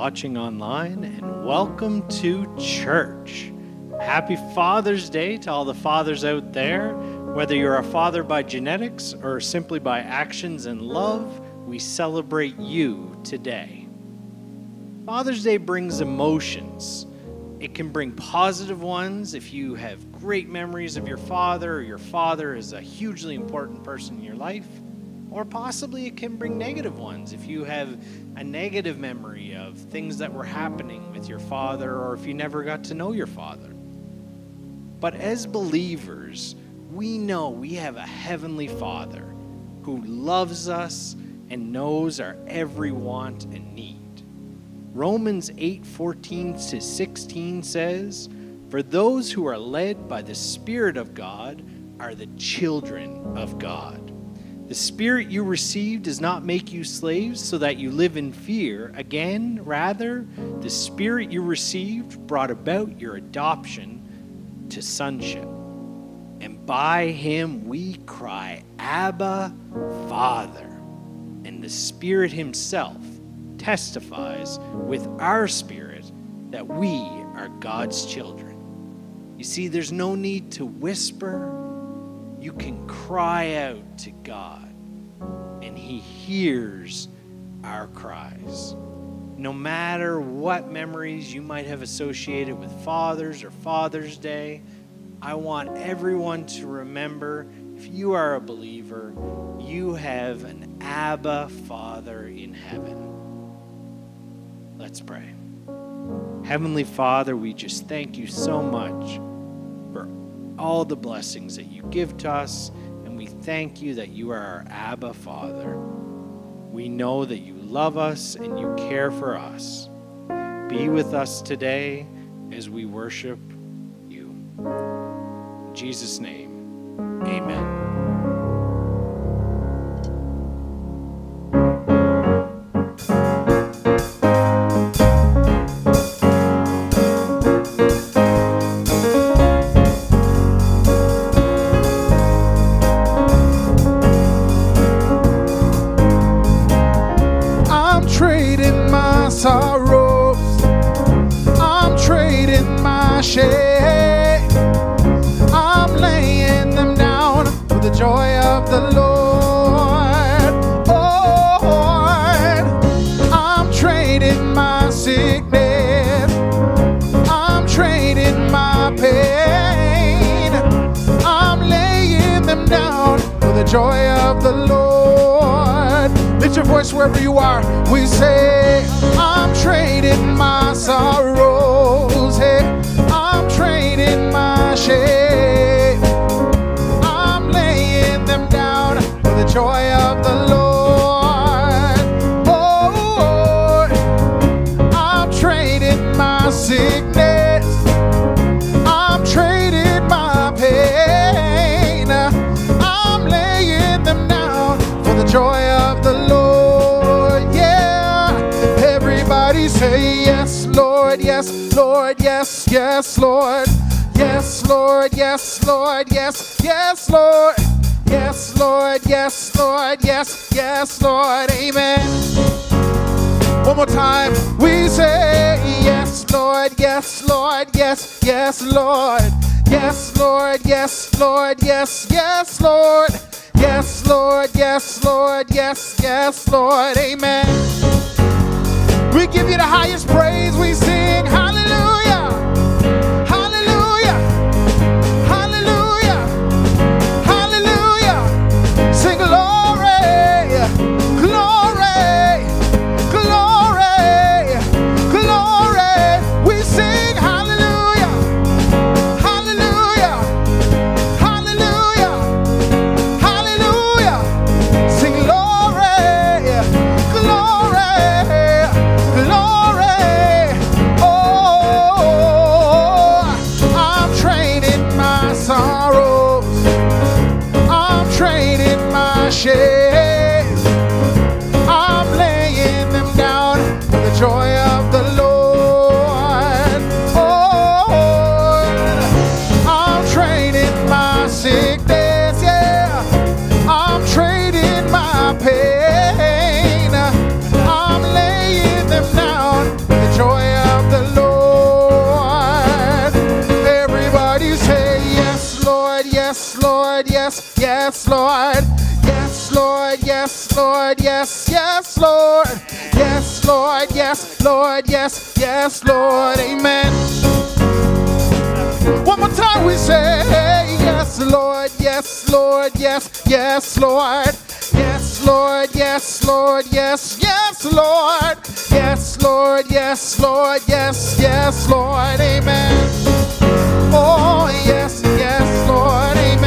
watching online and welcome to church. Happy Father's Day to all the fathers out there. Whether you're a father by genetics or simply by actions and love, we celebrate you today. Father's Day brings emotions. It can bring positive ones if you have great memories of your father or your father is a hugely important person in your life. Or possibly it can bring negative ones if you have a negative memory of things that were happening with your father or if you never got to know your father. But as believers, we know we have a heavenly Father who loves us and knows our every want and need. Romans 8:14 to 16 says, "For those who are led by the Spirit of God are the children of God." The Spirit you received does not make you slaves so that you live in fear. Again, rather, the Spirit you received brought about your adoption to sonship. And by him we cry, Abba, Father. And the Spirit Himself testifies with our spirit that we are God's children. You see, there's no need to whisper you can cry out to God, and He hears our cries. No matter what memories you might have associated with Father's or Father's Day, I want everyone to remember if you are a believer, you have an Abba Father in heaven. Let's pray. Heavenly Father, we just thank you so much all the blessings that you give to us, and we thank you that you are our Abba Father. We know that you love us and you care for us. Be with us today as we worship you. In Jesus' name, amen. Lord, yes, Lord, yes, yes, Lord. Yes, Lord, yes, Lord, yes, yes, Lord. Yes, Lord, yes, Lord, yes, yes, Lord. Amen. One more time. We say yes, Lord, yes, Lord, yes, yes, Lord. Yes, Lord, yes, Lord, yes, yes, Lord. Yes, Lord, yes, Lord, yes, yes, Lord. Amen. We give you the highest praise. We sing Lord. Yes, Lord. Yes, Lord. Yes, yes, Lord. Amen. One more time we say, Yes, Lord. Yes, Lord. Yes, yes, Lord. Yes, Lord. Yes, Lord. Yes, yes, Lord. Yes, Lord. Yes, Lord. Yes, yes, Lord. Amen. Oh, yes, yes, Lord. Amen.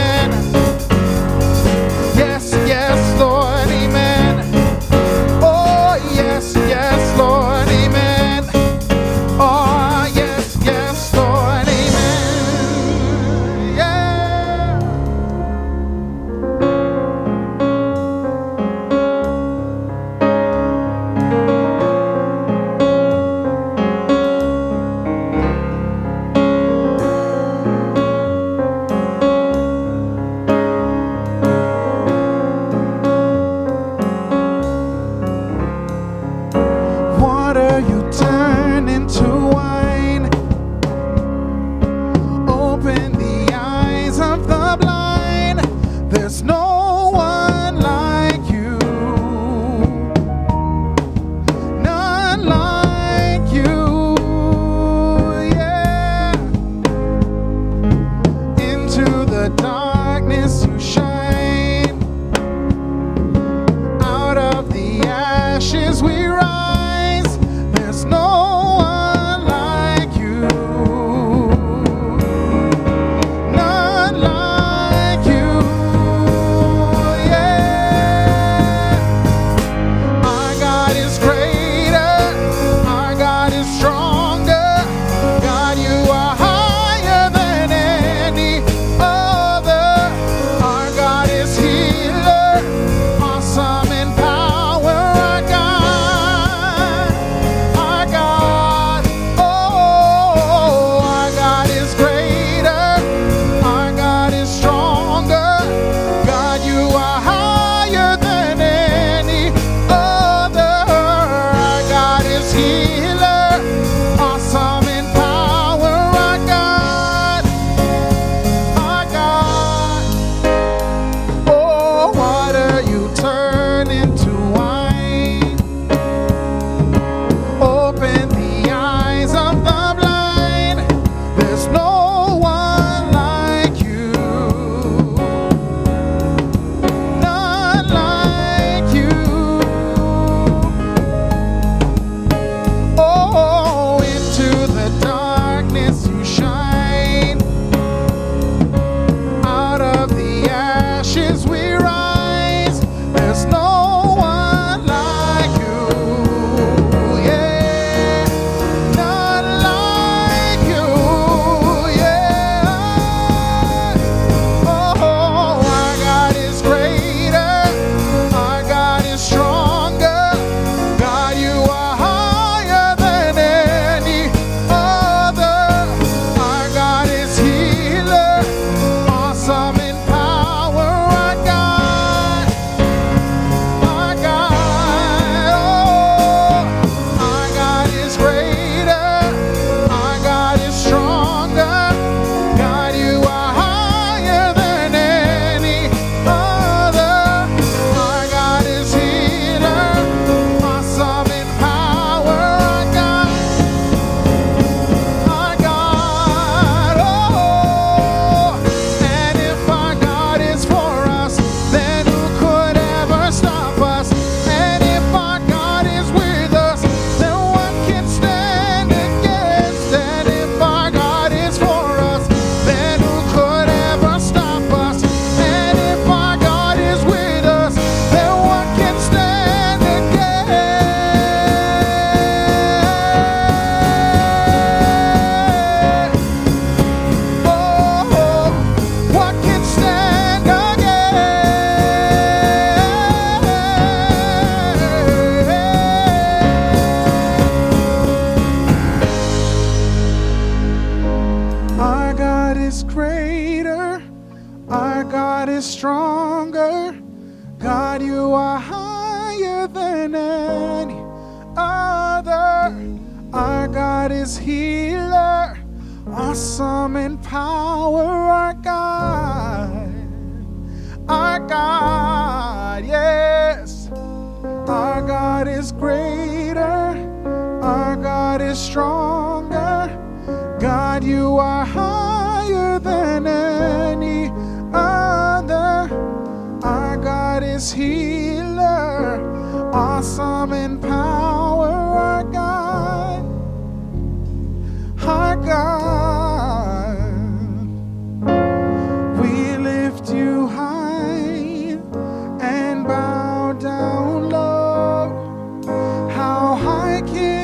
make it.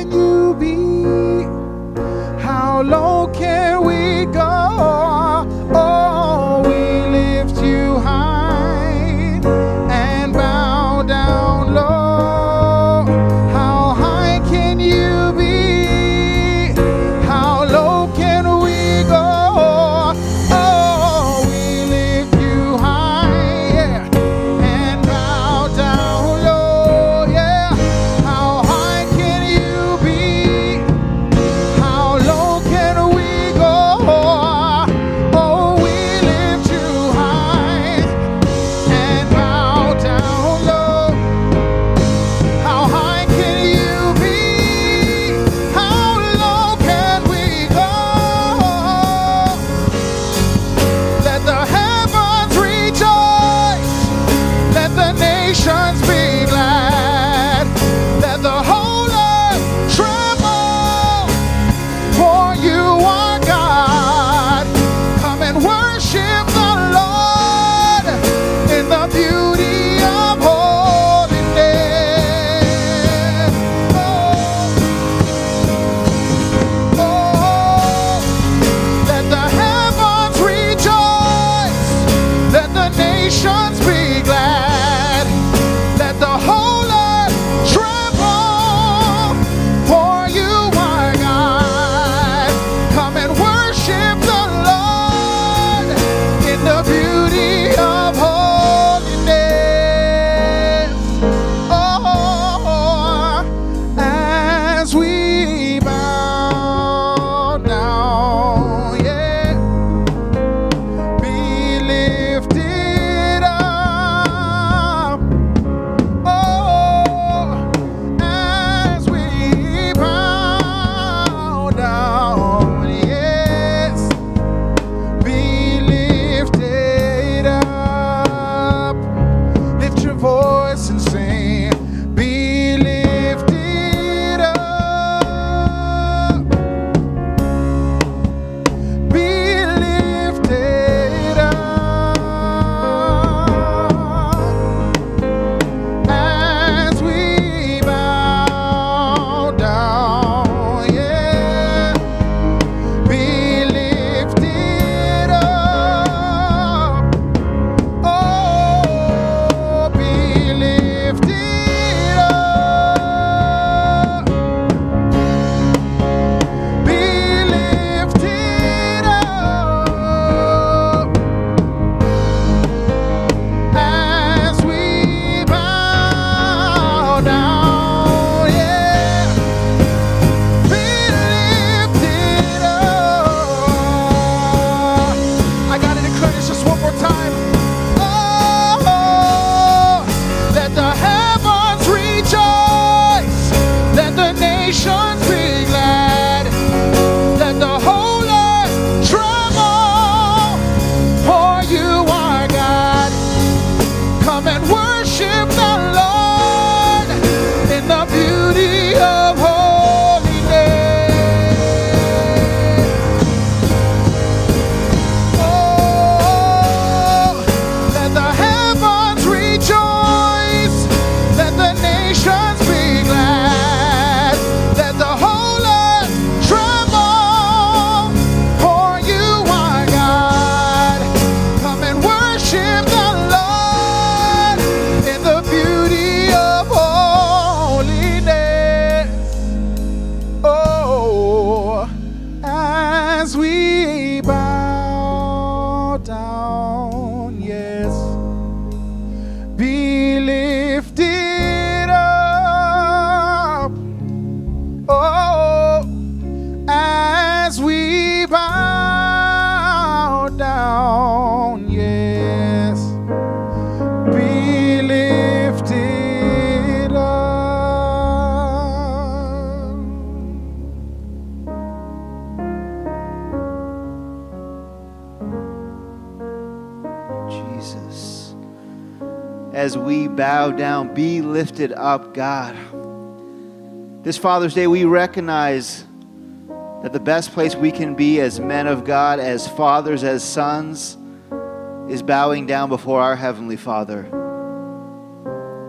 Up, God. This Father's Day, we recognize that the best place we can be as men of God, as fathers, as sons, is bowing down before our Heavenly Father.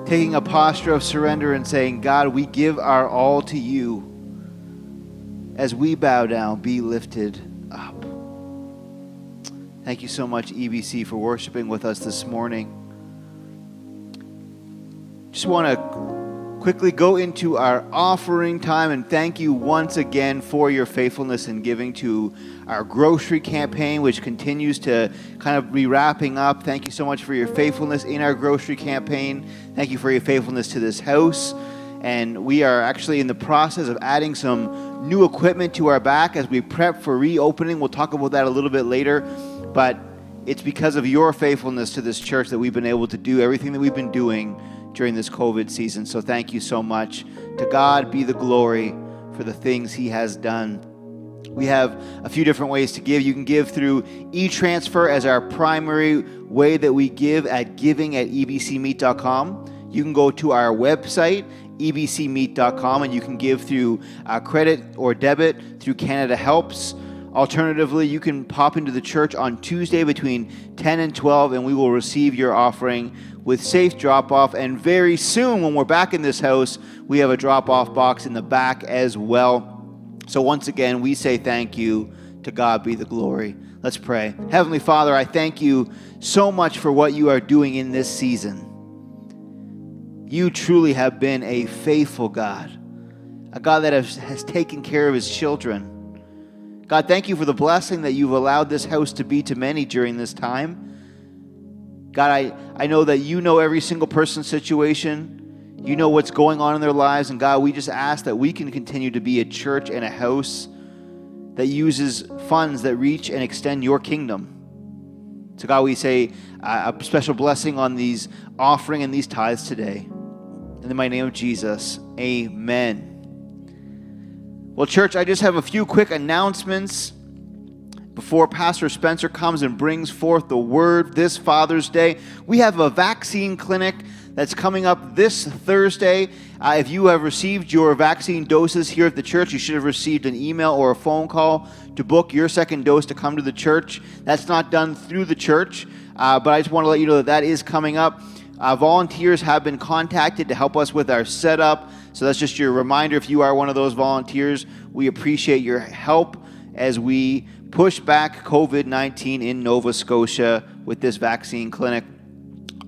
Taking a posture of surrender and saying, God, we give our all to you. As we bow down, be lifted up. Thank you so much, EBC, for worshiping with us this morning. Just want to quickly go into our offering time and thank you once again for your faithfulness in giving to our grocery campaign, which continues to kind of be wrapping up. Thank you so much for your faithfulness in our grocery campaign. Thank you for your faithfulness to this house. And we are actually in the process of adding some new equipment to our back as we prep for reopening. We'll talk about that a little bit later. But it's because of your faithfulness to this church that we've been able to do everything that we've been doing during this COVID season. So thank you so much. To God be the glory for the things He has done. We have a few different ways to give. You can give through e transfer as our primary way that we give at giving at ebcmeet.com. You can go to our website, ebcmeet.com, and you can give through uh, credit or debit through Canada Helps. Alternatively, you can pop into the church on Tuesday between 10 and 12, and we will receive your offering with safe drop off. And very soon, when we're back in this house, we have a drop off box in the back as well. So, once again, we say thank you. To God be the glory. Let's pray. Heavenly Father, I thank you so much for what you are doing in this season. You truly have been a faithful God, a God that has, has taken care of his children. God, thank you for the blessing that you've allowed this house to be to many during this time. God, I, I know that you know every single person's situation. You know what's going on in their lives. And God, we just ask that we can continue to be a church and a house that uses funds that reach and extend your kingdom. So, God, we say a special blessing on these offering and these tithes today. In the name of Jesus, amen. Well, church, I just have a few quick announcements before Pastor Spencer comes and brings forth the word this Father's Day. We have a vaccine clinic that's coming up this Thursday. Uh, if you have received your vaccine doses here at the church, you should have received an email or a phone call to book your second dose to come to the church. That's not done through the church, uh, but I just want to let you know that that is coming up. Uh, volunteers have been contacted to help us with our setup. So that's just your reminder. If you are one of those volunteers, we appreciate your help as we push back COVID 19 in Nova Scotia with this vaccine clinic.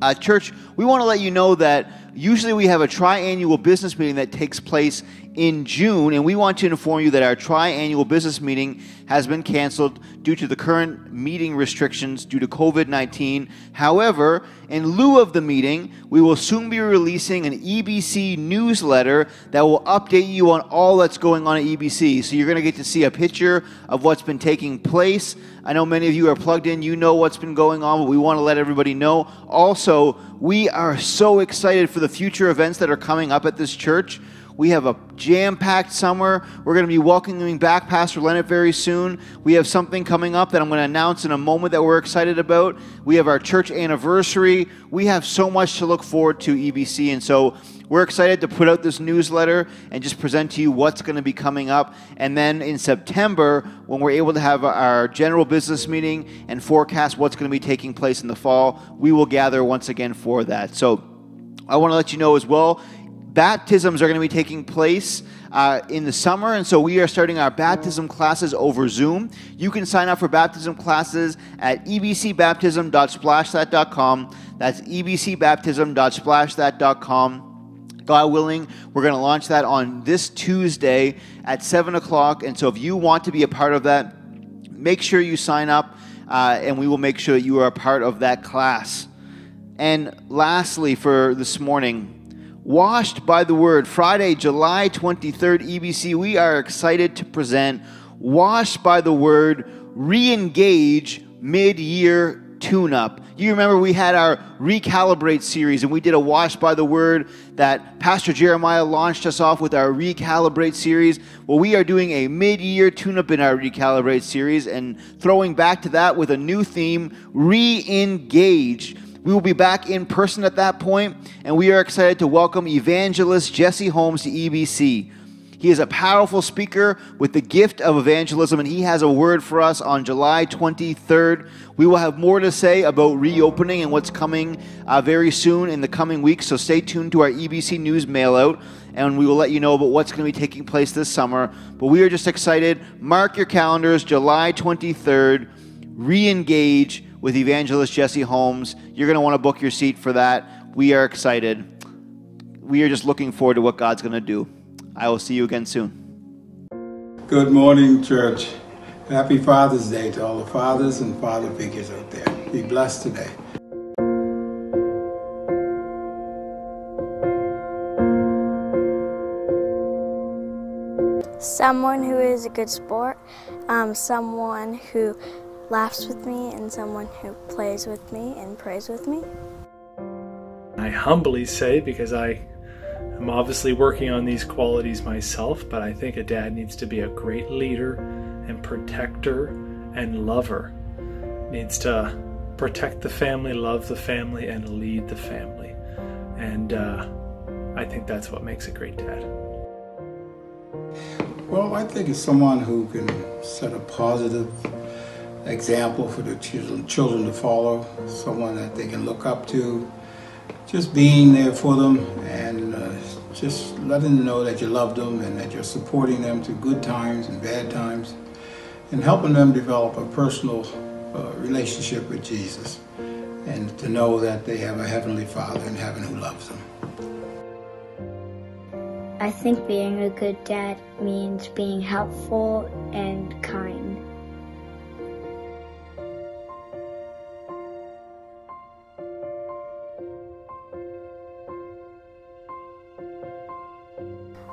Uh, church, we want to let you know that usually we have a triannual business meeting that takes place in June, and we want to inform you that our triannual business meeting has been canceled due to the current meeting restrictions due to COVID 19. However, in lieu of the meeting, we will soon be releasing an EBC newsletter that will update you on all that's going on at EBC. So you're going to get to see a picture of what's been taking place. I know many of you are plugged in, you know what's been going on, but we want to let everybody know. Also, we are so excited for the future events that are coming up at this church. We have a jam packed summer. We're going to be welcoming back Pastor Leonard very soon. We have something coming up that I'm going to announce in a moment that we're excited about. We have our church anniversary. We have so much to look forward to, EBC. And so we're excited to put out this newsletter and just present to you what's going to be coming up. And then in September, when we're able to have our general business meeting and forecast what's going to be taking place in the fall, we will gather once again for that. So I want to let you know as well baptisms are going to be taking place uh, in the summer, and so we are starting our baptism classes over Zoom. You can sign up for baptism classes at ebcbaptism.splashthat.com. That's ebcbaptism.splashthat.com. God willing, we're going to launch that on this Tuesday at 7 o'clock. And so if you want to be a part of that, make sure you sign up, uh, and we will make sure that you are a part of that class. And lastly, for this morning, Washed by the Word, Friday, July 23rd, EBC, we are excited to present Washed by the Word Re Engage Mid Year tune up. You remember we had our Recalibrate series and we did a Wash by the Word that Pastor Jeremiah launched us off with our Recalibrate series. Well, we are doing a mid year tune up in our Recalibrate series and throwing back to that with a new theme Re Engage. We will be back in person at that point, and we are excited to welcome evangelist Jesse Holmes to EBC. He is a powerful speaker with the gift of evangelism, and he has a word for us on July 23rd. We will have more to say about reopening and what's coming uh, very soon in the coming weeks, so stay tuned to our EBC News mailout, and we will let you know about what's going to be taking place this summer. But we are just excited. Mark your calendars, July 23rd, re engage with evangelist Jesse Holmes. You're going to want to book your seat for that. We are excited. We are just looking forward to what God's going to do. I will see you again soon. Good morning, church. Happy Father's Day to all the fathers and father figures out there. Be blessed today. Someone who is a good sport, um, someone who laughs with me, and someone who plays with me and prays with me. I humbly say, because I I'm obviously working on these qualities myself, but I think a dad needs to be a great leader and protector and lover. Needs to protect the family, love the family, and lead the family. And uh, I think that's what makes a great dad. Well, I think it's someone who can set a positive example for the children, children to follow, someone that they can look up to, just being there for them and uh, just letting them know that you love them and that you're supporting them through good times and bad times and helping them develop a personal uh, relationship with Jesus and to know that they have a heavenly father in heaven who loves them. I think being a good dad means being helpful and kind.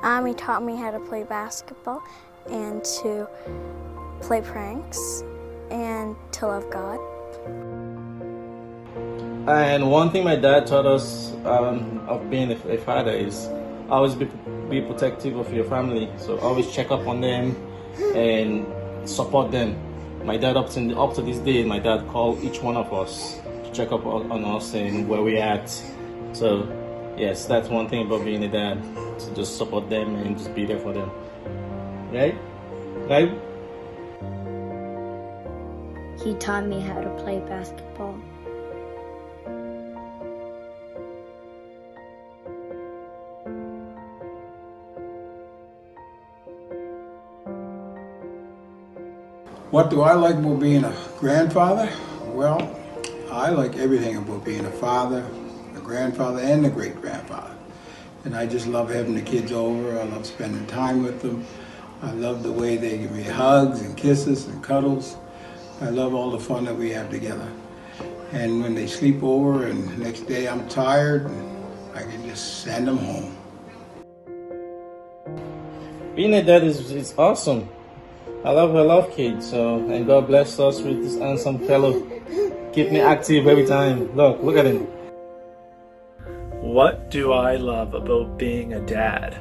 Um, he taught me how to play basketball and to play pranks and to love God. And one thing my dad taught us um, of being a, father is always be, be protective of your family. So always check up on them and support them. My dad, up to, up to this day, my dad called each one of us to check up on, on us and where we're at. So yes, that's one thing about being a dad. To just support them and just be there for them. Right? Right? He taught me how to play basketball. What do I like about being a grandfather? Well, I like everything about being a father, a grandfather, and the great grandfather. And I just love having the kids over. I love spending time with them. I love the way they give me hugs and kisses and cuddles. I love all the fun that we have together. And when they sleep over and next day I'm tired, I can just send them home. Being a dad is, is awesome. I love I love kids, so and God bless us with this handsome fellow. Keep me active every time. Look, look at him. What do I love about being a dad?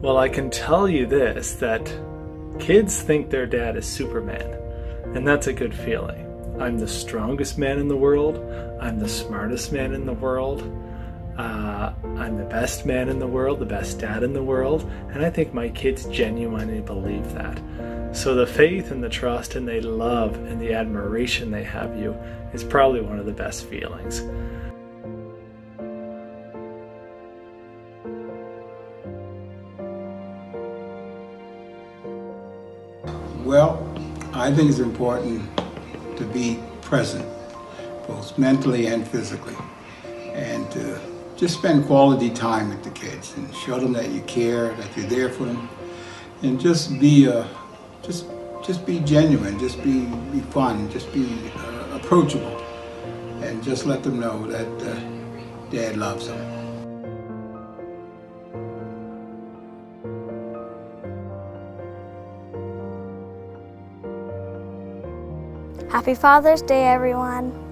Well, I can tell you this that kids think their dad is Superman, and that's a good feeling. I'm the strongest man in the world, I'm the smartest man in the world, uh, I'm the best man in the world, the best dad in the world, and I think my kids genuinely believe that. So the faith and the trust and the love and the admiration they have you is probably one of the best feelings. Well, I think it's important to be present, both mentally and physically, and to just spend quality time with the kids and show them that you care, that you're there for them, and just be uh, just just be genuine, just be be fun, just be uh, approachable, and just let them know that uh, Dad loves them. Happy Father's Day, everyone.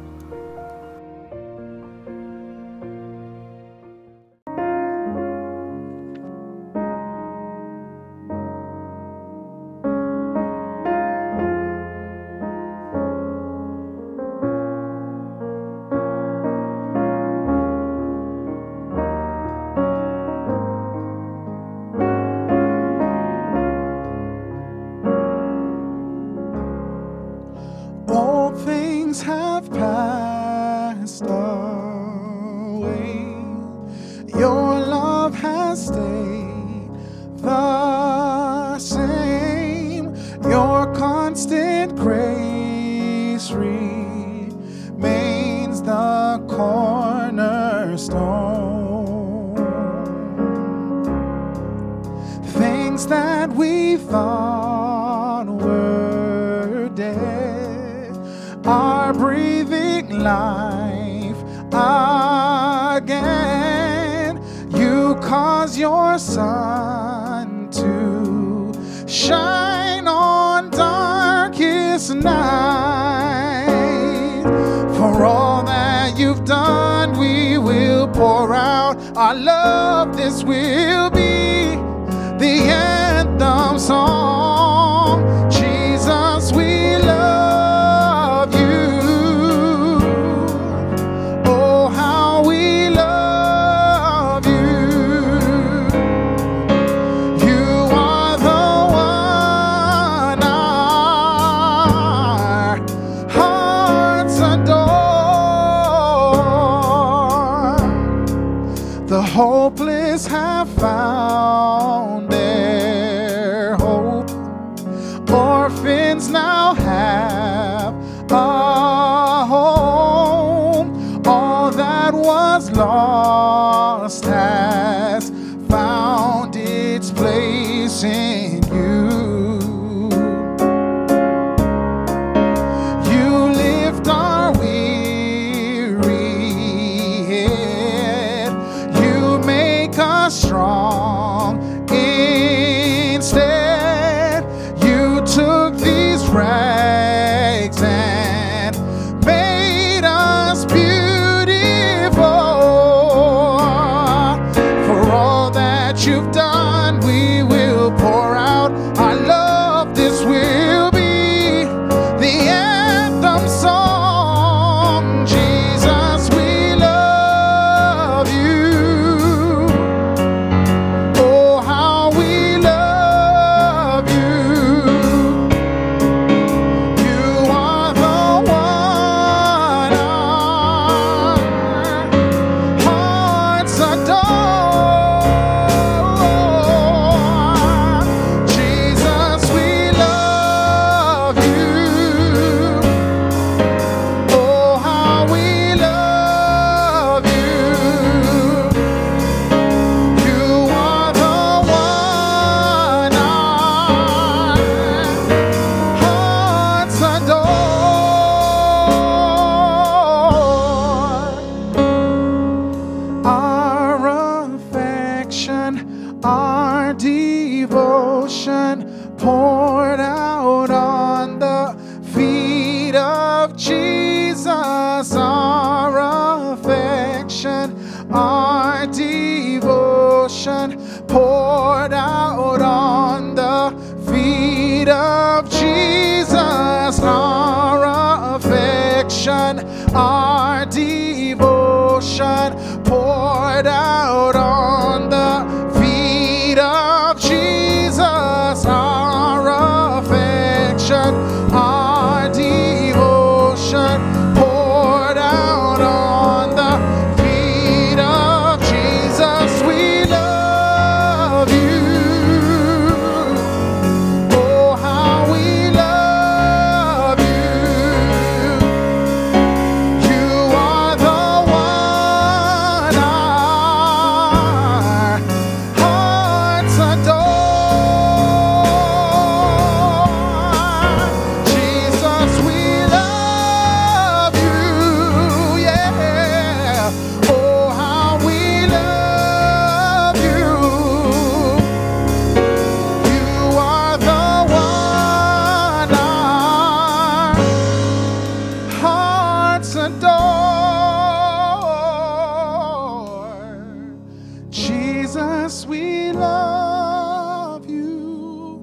Jesus, we love you.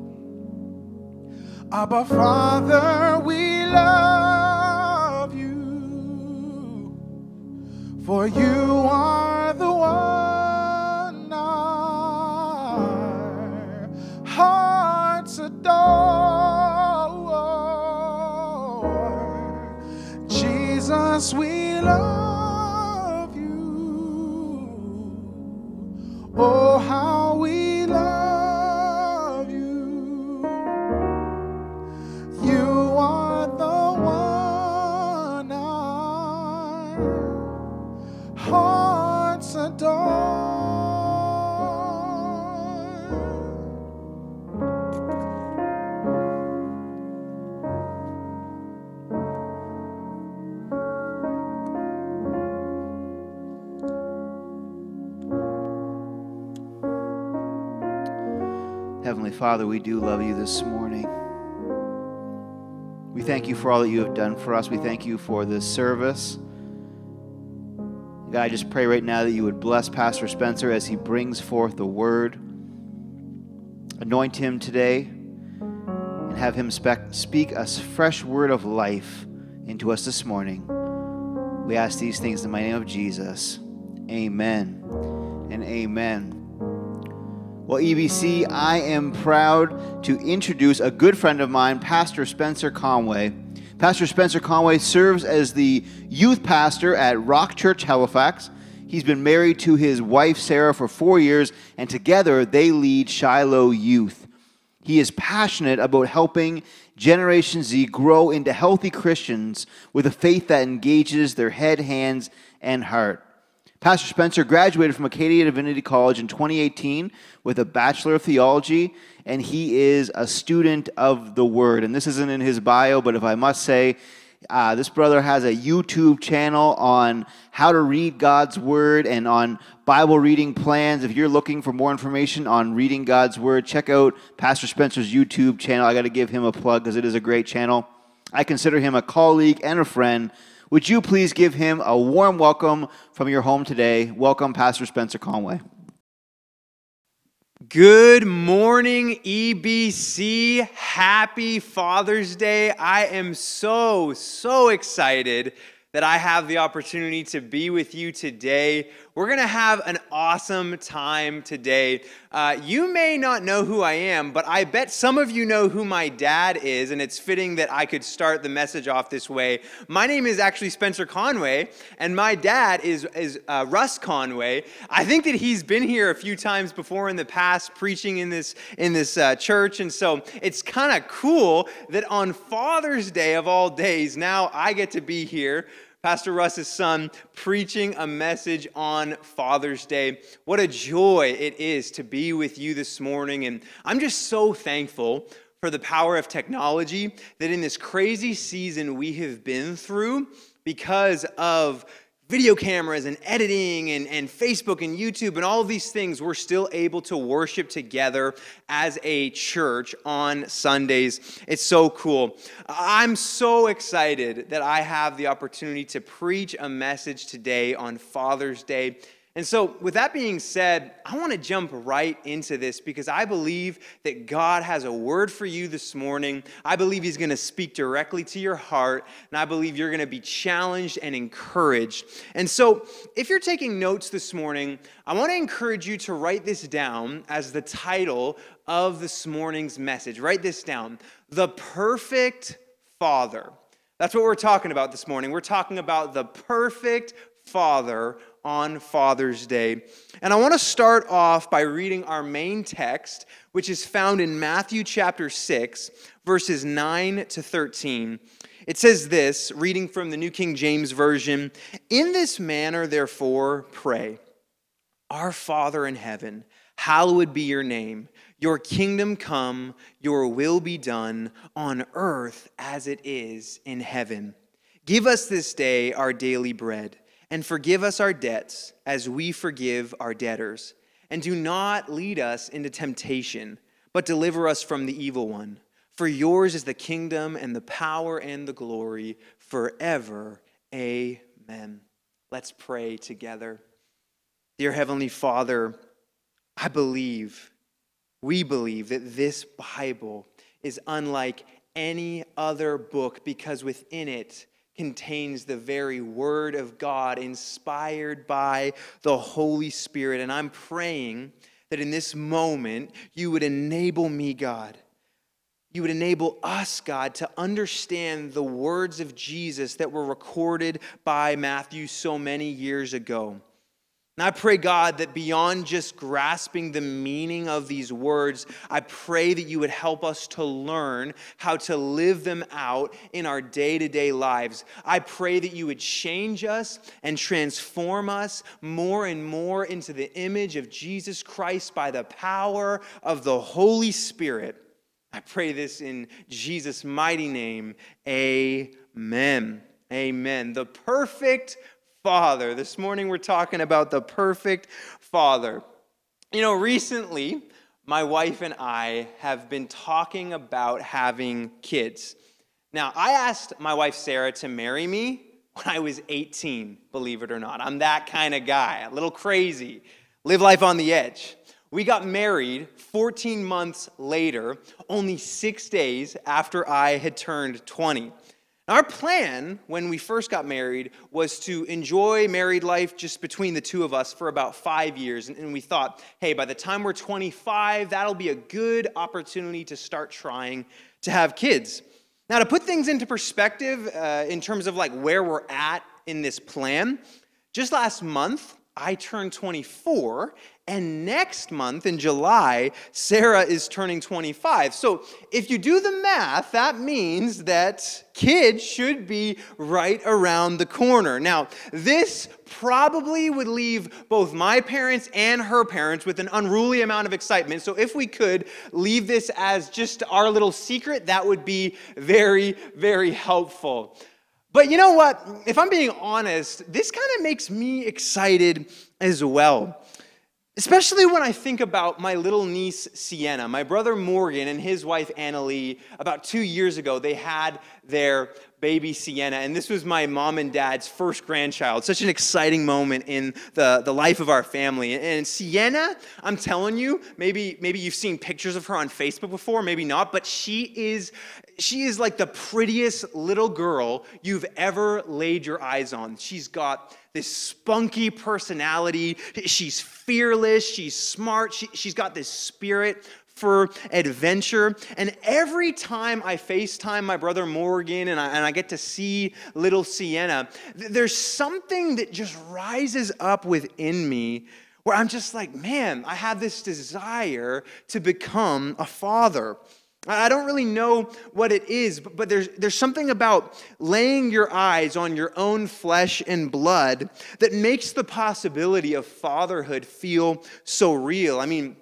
Abba, Father, we love you. For you Father, we do love you this morning. We thank you for all that you have done for us. We thank you for this service. God, I just pray right now that you would bless Pastor Spencer as he brings forth the word. Anoint him today and have him speak a fresh word of life into us this morning. We ask these things in my name of Jesus. Amen and amen. Well, EBC, I am proud to introduce a good friend of mine, Pastor Spencer Conway. Pastor Spencer Conway serves as the youth pastor at Rock Church Halifax. He's been married to his wife, Sarah, for four years, and together they lead Shiloh Youth. He is passionate about helping Generation Z grow into healthy Christians with a faith that engages their head, hands, and heart. Pastor Spencer graduated from Acadia Divinity College in 2018 with a Bachelor of Theology, and he is a student of the Word. And this isn't in his bio, but if I must say, uh, this brother has a YouTube channel on how to read God's Word and on Bible reading plans. If you're looking for more information on reading God's Word, check out Pastor Spencer's YouTube channel. I got to give him a plug because it is a great channel. I consider him a colleague and a friend. Would you please give him a warm welcome from your home today? Welcome, Pastor Spencer Conway. Good morning, EBC. Happy Father's Day. I am so, so excited that I have the opportunity to be with you today. We're going to have an awesome time today. Uh, you may not know who I am, but I bet some of you know who my dad is, and it's fitting that I could start the message off this way. My name is actually Spencer Conway, and my dad is, is uh, Russ Conway. I think that he's been here a few times before in the past preaching in this, in this uh, church, and so it's kind of cool that on Father's Day of all days, now I get to be here Pastor Russ's son, preaching a message on Father's Day. What a joy it is to be with you this morning. And I'm just so thankful for the power of technology that in this crazy season we have been through, because of video cameras and editing and, and Facebook and YouTube and all of these things, we're still able to worship together as a church on Sundays. It's so cool. I'm so excited that I have the opportunity to preach a message today on Father's Day. And so, with that being said, I want to jump right into this because I believe that God has a word for you this morning. I believe He's going to speak directly to your heart, and I believe you're going to be challenged and encouraged. And so, if you're taking notes this morning, I want to encourage you to write this down as the title of this morning's message. Write this down The Perfect Father. That's what we're talking about this morning. We're talking about the perfect Father on Father's Day. And I want to start off by reading our main text, which is found in Matthew chapter 6, verses 9 to 13. It says this, reading from the New King James Version In this manner, therefore, pray Our Father in heaven, hallowed be your name. Your kingdom come, your will be done on earth as it is in heaven. Give us this day our daily bread and forgive us our debts as we forgive our debtors. And do not lead us into temptation, but deliver us from the evil one. For yours is the kingdom and the power and the glory forever. Amen. Let's pray together. Dear Heavenly Father, I believe, we believe that this Bible is unlike any other book because within it, contains the very Word of God inspired by the Holy Spirit. And I'm praying that in this moment you would enable me, God. you would enable us, God, to understand the words of Jesus that were recorded by Matthew so many years ago. And I pray, God, that beyond just grasping the meaning of these words, I pray that you would help us to learn how to live them out in our day to day lives. I pray that you would change us and transform us more and more into the image of Jesus Christ by the power of the Holy Spirit. I pray this in Jesus' mighty name. Amen. Amen. The perfect Father. This morning we're talking about the perfect Father. You know, recently, my wife and I have been talking about having kids. Now, I asked my wife Sarah to marry me when I was 18, believe it or not. I'm that kind of guy, a little crazy, live life on the edge. We got married 14 months later, only six days after I had turned 20. Our plan when we first got married was to enjoy married life just between the two of us for about five years. And we thought, hey, by the time we're 25, that'll be a good opportunity to start trying to have kids. Now, to put things into perspective uh, in terms of like where we're at in this plan, just last month, I turn 24, and next month in July, Sarah is turning 25. So if you do the math, that means that kids should be right around the corner. Now, this probably would leave both my parents and her parents with an unruly amount of excitement. So if we could leave this as just our little secret, that would be very, very helpful. But you know what? If I'm being honest, this kind of makes me excited as well. Especially when I think about my little niece Sienna, my brother Morgan and his wife Annalie, about two years ago, they had their baby Sienna, and this was my mom and dad's first grandchild. Such an exciting moment in the, the life of our family. And Sienna, I'm telling you, maybe, maybe you've seen pictures of her on Facebook before, maybe not, but she is, she is like the prettiest little girl you've ever laid your eyes on. She's got this spunky personality. She's fearless. She's smart. She, she's got this spirit for adventure. And every time I FaceTime my brother Morgan and I, and I get to see little Sienna, there's something that just rises up within me where I'm just like, man, I have this desire to become a father. I don't really know what it is, but, but there's, there's something about laying your eyes on your own flesh and blood that makes the possibility of fatherhood feel so real. I mean,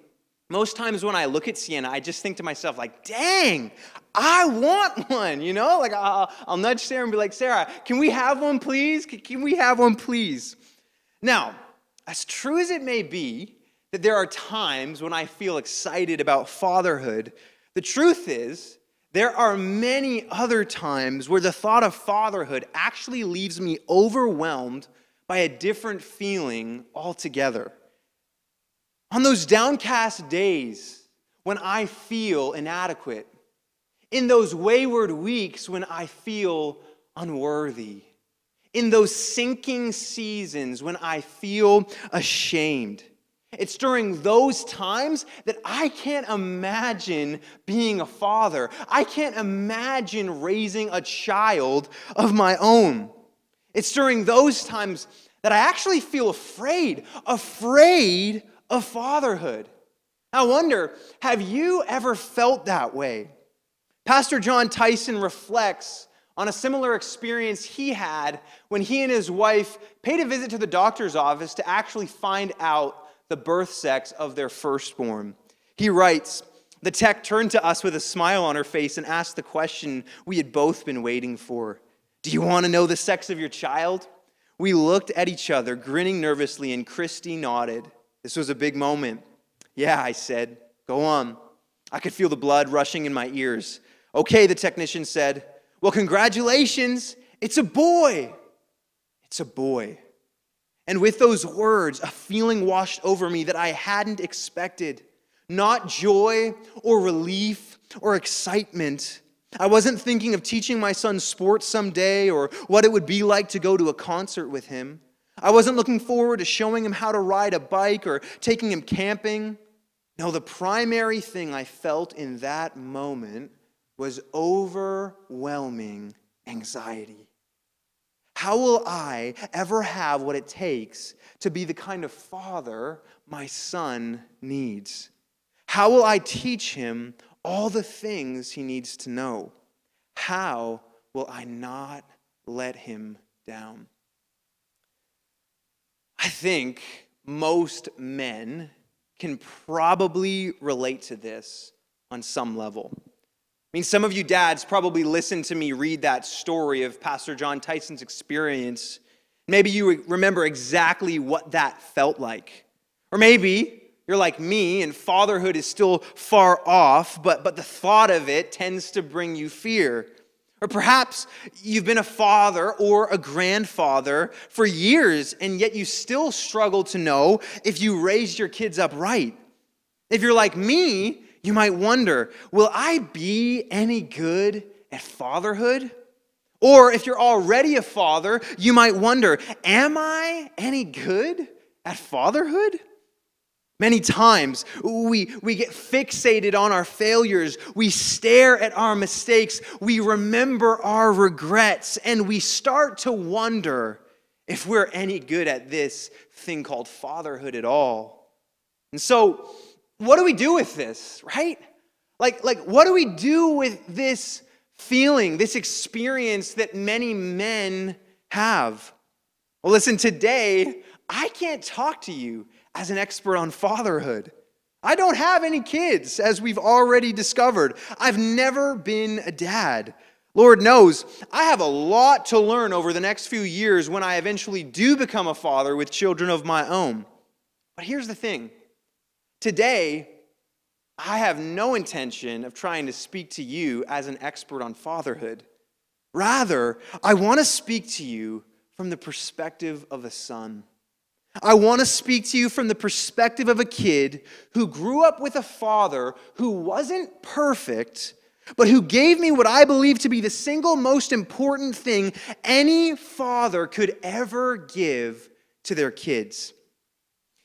most times when I look at Sienna, I just think to myself, like, dang, I want one, you know? Like, I'll, I'll nudge Sarah and be like, Sarah, can we have one, please? Can, can we have one, please? Now, as true as it may be that there are times when I feel excited about fatherhood, the truth is, there are many other times where the thought of fatherhood actually leaves me overwhelmed by a different feeling altogether. On those downcast days when I feel inadequate, in those wayward weeks when I feel unworthy, in those sinking seasons when I feel ashamed, it's during those times that I can't imagine being a father. I can't imagine raising a child of my own. It's during those times that I actually feel afraid, afraid of fatherhood. I wonder, have you ever felt that way? Pastor Jon Tyson reflects on a similar experience he had when he and his wife paid a visit to the doctor's office to actually find out the birth sex of their firstborn. He writes, The tech turned to us with a smile on her face and asked the question we had both been waiting for Do you want to know the sex of your child? We looked at each other, grinning nervously, and Christy nodded. This was a big moment. Yeah, I said, Go on. I could feel the blood rushing in my ears. Okay, the technician said. Well, congratulations. It's a boy. It's a boy. And with those words, a feeling washed over me that I hadn't expected. Not joy or relief or excitement. I wasn't thinking of teaching my son sports someday or what it would be like to go to a concert with him. I wasn't looking forward to showing him how to ride a bike or taking him camping. No, the primary thing I felt in that moment was overwhelming anxiety. How will I ever have what it takes to be the kind of father my son needs? How will I teach him all the things he needs to know? How will I not let him down? I think most men can probably relate to this on some level. I mean, some of you dads probably listened to me read that story of Pastor Jon Tyson's experience. Maybe you remember exactly what that felt like. Or maybe you're like me and fatherhood is still far off, but, but the thought of it tends to bring you fear. Or perhaps you've been a father or a grandfather for years, and yet you still struggle to know if you raised your kids up right. If you're like me, you might wonder will I be any good at fatherhood? Or if you're already a father, you might wonder am I any good at fatherhood? Many times we, we get fixated on our failures. We stare at our mistakes. We remember our regrets. And we start to wonder if we're any good at this thing called fatherhood at all. And so what do we do with this, right? Like, like what do we do with this feeling, this experience that many men have? Well, listen, today, I can't talk to you as an expert on fatherhood. I don't have any kids, as we've already discovered. I've never been a dad. Lord knows, I have a lot to learn over the next few years when I eventually do become a father with children of my own. But here's the thing Today, I have no intention of trying to speak to you as an expert on fatherhood. Rather, I want to speak to you from the perspective of a son. I want to speak to you from the perspective of a kid who grew up with a father who wasn't perfect, but who gave me what I believe to be the single most important thing any father could ever give to their kids.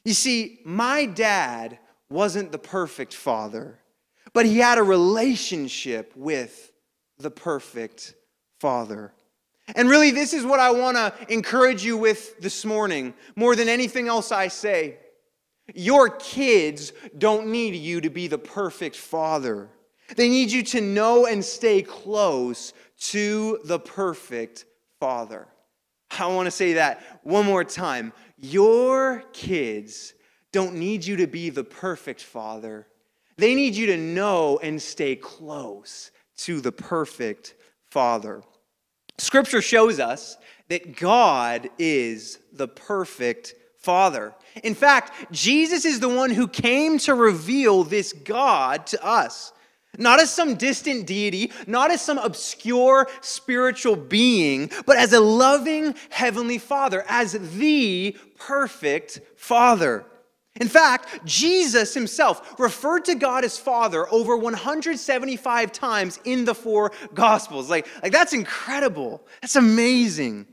You see, my dad wasn't the perfect father, but he had a relationship with the perfect father. And really, this is what I want to encourage you with this morning, more than anything else I say. Your kids don't need you to be the perfect father. They need you to know and stay close to the perfect father. I want to say that one more time. Your kids don't need you to be the perfect father. They need you to know and stay close to the perfect father. Scripture shows us that God is the perfect father. In fact, Jesus is the one who came to reveal this God to us. Not as some distant deity, not as some obscure spiritual being, but as a loving heavenly father, as the perfect father. In fact, Jesus himself referred to God as Father over 175 times in the four Gospels. Like, like that's incredible. That's amazing.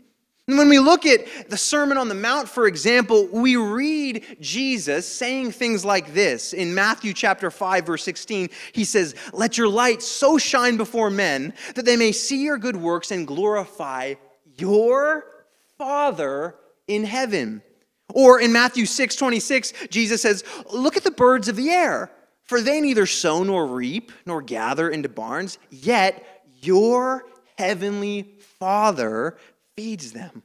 And when we look at the Sermon on the Mount, for example, we read Jesus saying things like this. In Matthew chapter 5, verse 16, he says, Let your light so shine before men that they may see your good works and glorify your Father in heaven. Or in Matthew 6 26, Jesus says, Look at the birds of the air, for they neither sow nor reap nor gather into barns, yet your heavenly Father feeds them.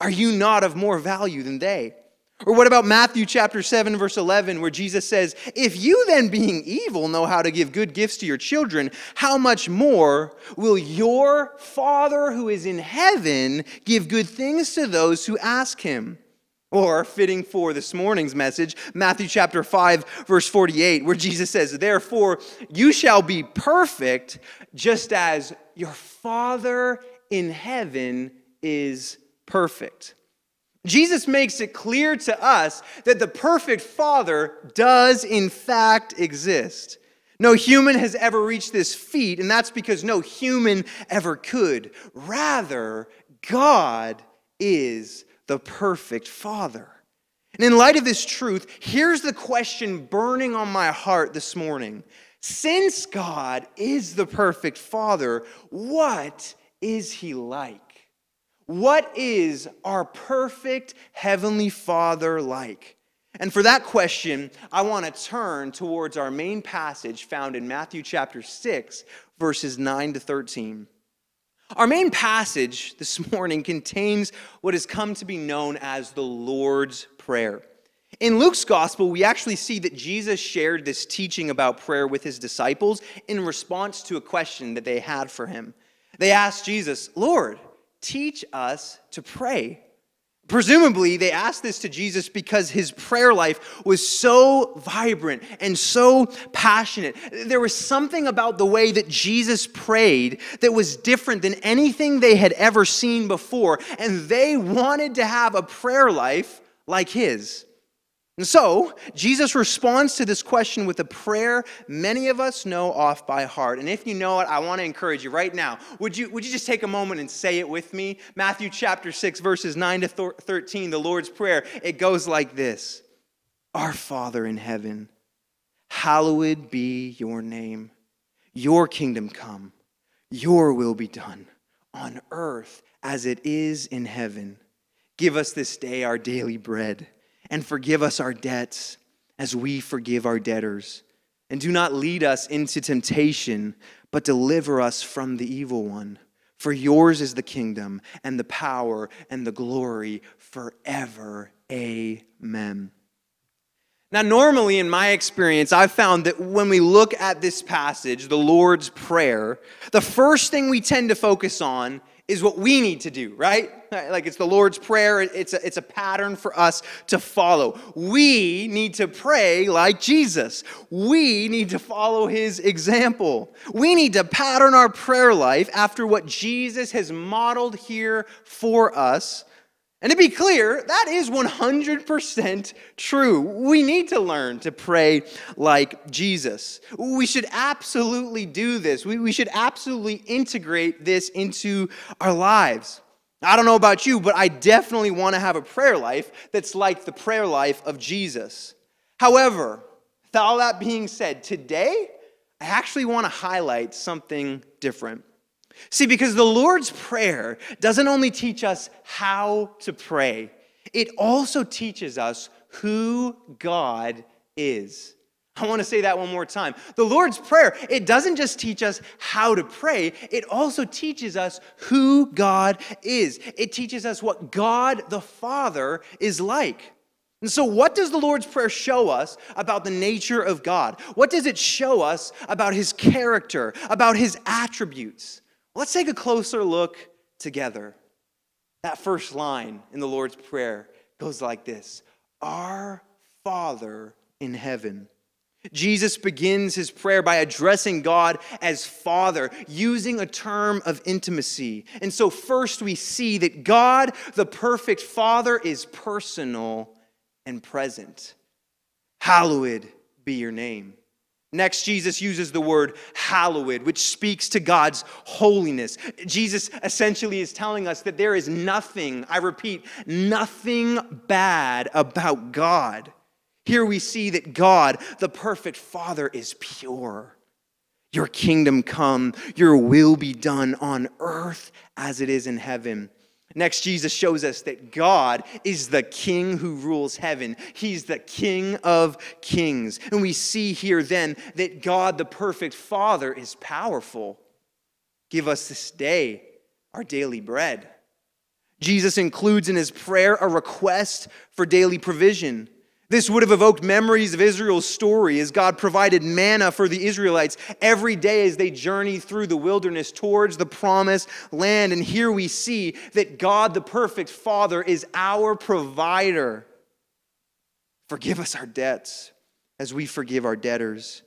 Are you not of more value than they? Or what about Matthew chapter 7, verse 11, where Jesus says, If you then, being evil, know how to give good gifts to your children, how much more will your Father who is in heaven give good things to those who ask him? Or, fitting for this morning's message, Matthew chapter 5, verse 48, where Jesus says, Therefore, you shall be perfect, just as your Father in heaven is perfect. Jesus makes it clear to us that the perfect Father does, in fact, exist. No human has ever reached this feat, and that's because no human ever could. Rather, God is the perfect Father. And in light of this truth, here's the question burning on my heart this morning Since God is the perfect Father, what is He like? What is our perfect Heavenly Father like? And for that question, I want to turn towards our main passage found in Matthew chapter 6, verses 9 to 13. Our main passage this morning contains what has come to be known as the Lord's Prayer. In Luke's gospel, we actually see that Jesus shared this teaching about prayer with his disciples in response to a question that they had for him. They asked Jesus, Lord, teach us to pray. Presumably, they asked this to Jesus because his prayer life was so vibrant and so passionate. There was something about the way that Jesus prayed that was different than anything they had ever seen before, and they wanted to have a prayer life like his. And so, Jesus responds to this question with a prayer many of us know off by heart. And if you know it, I want to encourage you right now. Would you, would you just take a moment and say it with me? Matthew chapter 6, verses 9 to 13, the Lord's Prayer. It goes like this Our Father in heaven, hallowed be your name. Your kingdom come, your will be done on earth as it is in heaven. Give us this day our daily bread and forgive us our debts as we forgive our debtors. And do not lead us into temptation, but deliver us from the evil one. For yours is the kingdom and the power and the glory forever. Amen. Now, normally in my experience, I've found that when we look at this passage, the Lord's Prayer, the first thing we tend to focus on is what we need to do, right? Like it's the Lord's Prayer, it's a, it's a pattern for us to follow. We need to pray like Jesus. We need to follow his example. We need to pattern our prayer life after what Jesus has modeled here for us and to be clear, that is 100% true. We need to learn to pray like Jesus. We should absolutely do this. We, we should absolutely integrate this into our lives. I don't know about you, but I definitely want to have a prayer life that's like the prayer life of Jesus. However, with all that being said, today I actually want to highlight something different. See, because the Lord's Prayer doesn't only teach us how to pray, it also teaches us who God is. I want to say that one more time. The Lord's Prayer, it doesn't just teach us how to pray, it also teaches us who God is. It teaches us what God the Father is like. And so, what does the Lord's Prayer show us about the nature of God? What does it show us about his character, about his attributes? Let's take a closer look together. That first line in the Lord's Prayer goes like this Our Father in heaven. Jesus begins his prayer by addressing God as Father, using a term of intimacy. And so, first, we see that God, the perfect Father, is personal and present. Hallowed be your name. Next, Jesus uses the word hallowed, which speaks to God's holiness. Jesus essentially is telling us that there is nothing, I repeat, nothing bad about God. Here we see that God, the perfect Father, is pure. Your kingdom come, your will be done on earth as it is in heaven. Next, Jesus shows us that God is the king who rules heaven. He's the king of kings. And we see here then that God, the perfect Father, is powerful. Give us this day our daily bread. Jesus includes in his prayer a request for daily provision. This would have evoked memories of Israel's story as God provided manna for the Israelites every day as they journeyed through the wilderness towards the promised land. And here we see that God, the perfect Father, is our provider. Forgive us our debts as we forgive our debtors.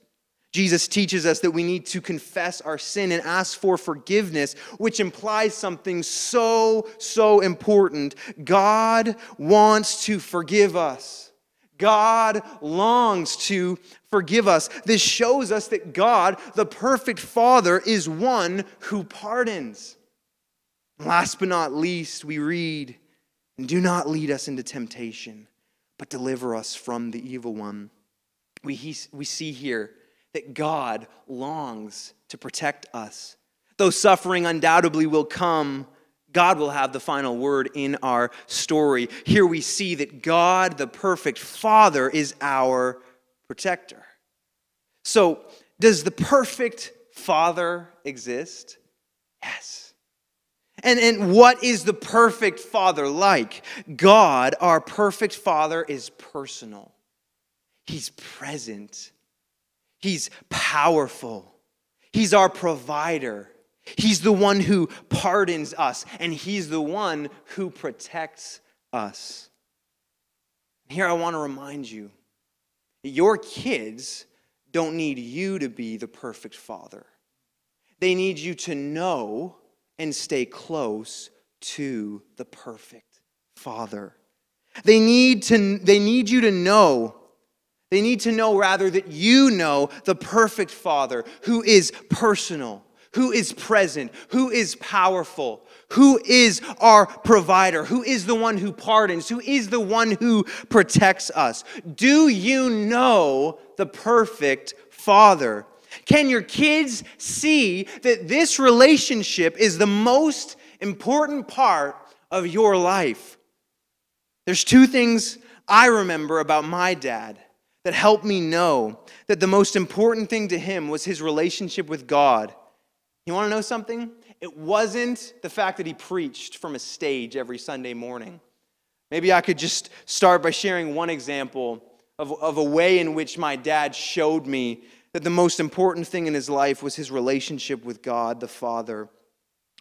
Jesus teaches us that we need to confess our sin and ask for forgiveness, which implies something so, so important. God wants to forgive us. God longs to forgive us. This shows us that God, the perfect Father, is one who pardons. Last but not least, we read, do not lead us into temptation, but deliver us from the evil one. We, we see here that God longs to protect us. Though suffering undoubtedly will come, God will have the final word in our story. Here we see that God, the perfect Father, is our protector. So, does the perfect Father exist? Yes. And, and what is the perfect Father like? God, our perfect Father, is personal, He's present, He's powerful, He's our provider. He's the one who pardons us, and He's the one who protects us. Here I want to remind you your kids don't need you to be the perfect father, they need you to know and stay close to the perfect father. They need, to, they need you to know they need to know, rather, that you know the perfect Father who is personal, who is present, who is powerful, who is our provider, who is the one who pardons, who is the one who protects us. Do you know the perfect Father? Can your kids see that this relationship is the most important part of your life? There's two things I remember about my dad that helped me know that the most important thing to him was his relationship with God. You want to know something? It wasn't the fact that he preached from a stage every Sunday morning. Maybe I could just start by sharing one example of, of a way in which my dad showed me that the most important thing in his life was his relationship with God the Father.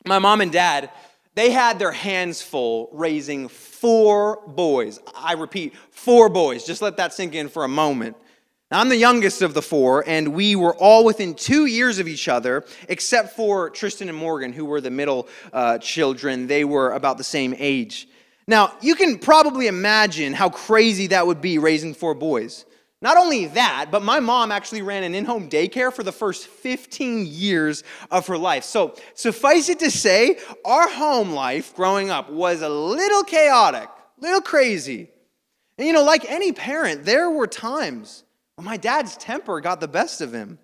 My mom and dad they had their hands full raising four boys. I repeat, four boys. Just let that sink in for a moment. Now, I'm the youngest of the four, and we were all within two years of each other, except for Tristan and Morgan, who were the middle uh, children. They were about the same age. Now, you can probably imagine how crazy that would be raising four boys. Not only that, but my mom actually ran an in home daycare for the first 15 years of her life. So, suffice it to say, our home life growing up was a little chaotic, a little crazy. And you know, like any parent, there were times my dad's temper got the best of him.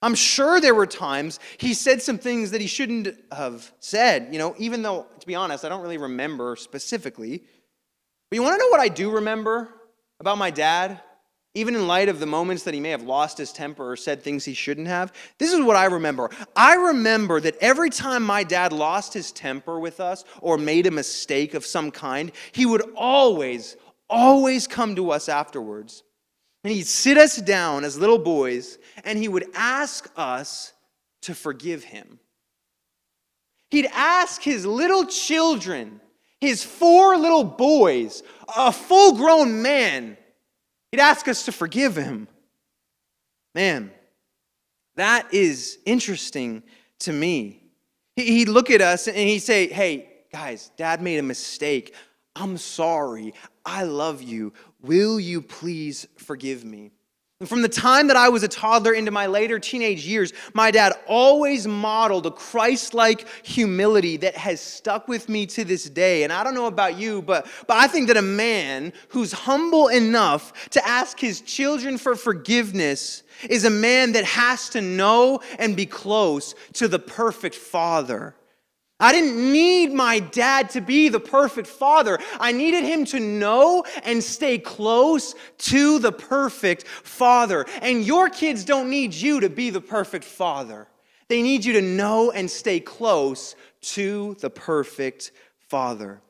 I'm sure there were times he said some things that he shouldn't have said, you know, even though, to be honest, I don't really remember specifically. But you want to know what I do remember about my dad? even in light of the moments that he may have lost his temper or said things he shouldn't have, this is what I remember. I remember that every time my dad lost his temper with us or made a mistake of some kind, he would always, always come to us afterwards. And he'd sit us down as little boys and he would ask us to forgive him. He'd ask his little children, his four little boys, a full grown man, He'd ask us to forgive him. Man, that is interesting to me. He'd look at us and he'd say, Hey, guys, dad made a mistake. I'm sorry. I love you. Will you please forgive me? And from the time that I was a toddler into my later teenage years, my dad always modeled a Christ like humility that has stuck with me to this day. And I don't know about you, but, but I think that a man who's humble enough to ask his children for forgiveness is a man that has to know and be close to the perfect father. I didn't need my dad to be the perfect father. I needed him to know and stay close to the perfect father. And your kids don't need you to be the perfect father. They need you to know and stay close to the perfect father.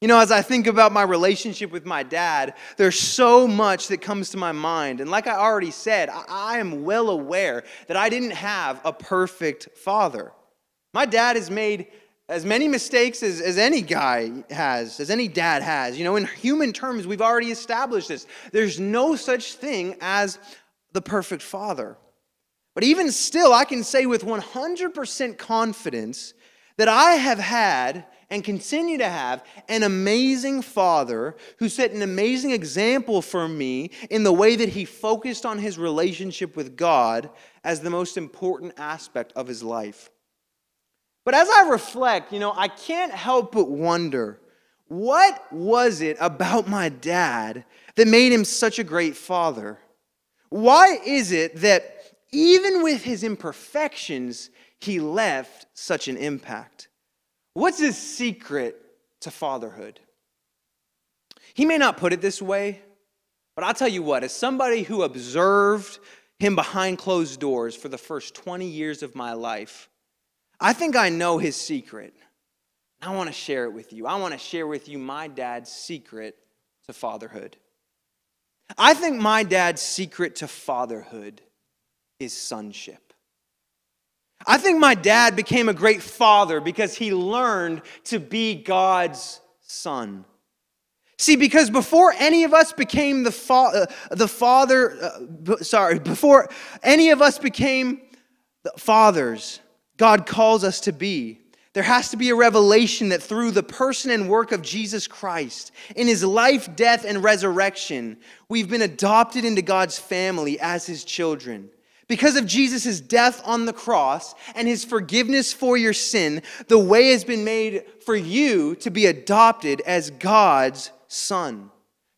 You know, as I think about my relationship with my dad, there's so much that comes to my mind. And like I already said, I, am well aware that I didn't have a perfect father. My dad has made as many mistakes as, as any guy has, as any dad has. You know, in human terms, we've already established this. There's no such thing as the perfect father. But even still, I can say with 100% confidence that I have had and continue to have an amazing father who set an amazing example for me in the way that he focused on his relationship with God as the most important aspect of his life. But as I reflect, you know, I can't help but wonder what was it about my dad that made him such a great father? Why is it that even with his imperfections, he left such an impact. What's his secret to fatherhood? He may not put it this way, but I'll tell you what, as somebody who observed him behind closed doors for the first 20 years of my life, I think I know his secret. I want to share it with you. I want to share with you my dad's secret to fatherhood. I think my dad's secret to fatherhood is sonship. I think my dad became a great father because he learned to be God's son. See, because before any of us became the, fa- uh, the father, uh, b- sorry, before any of us became the fathers God calls us to be, there has to be a revelation that through the person and work of Jesus Christ, in his life, death, and resurrection, we've been adopted into God's family as his children. Because of Jesus' death on the cross and his forgiveness for your sin, the way has been made for you to be adopted as God's son.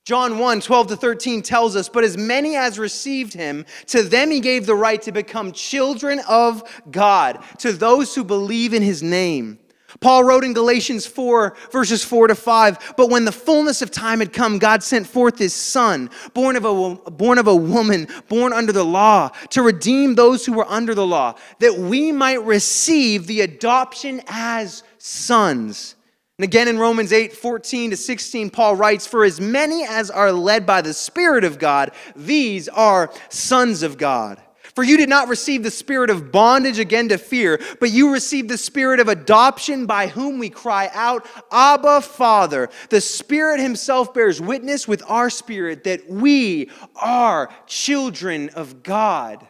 John 1 12 to 13 tells us, But as many as received him, to them he gave the right to become children of God, to those who believe in his name. Paul wrote in Galatians 4, verses 4 to 5, But when the fullness of time had come, God sent forth his son, born of, a, born of a woman, born under the law, to redeem those who were under the law, that we might receive the adoption as sons. And again in Romans 8, 14 to 16, Paul writes, For as many as are led by the Spirit of God, these are sons of God. For you did not receive the spirit of bondage again to fear, but you received the spirit of adoption by whom we cry out, Abba, Father. The Spirit Himself bears witness with our spirit that we are children of God.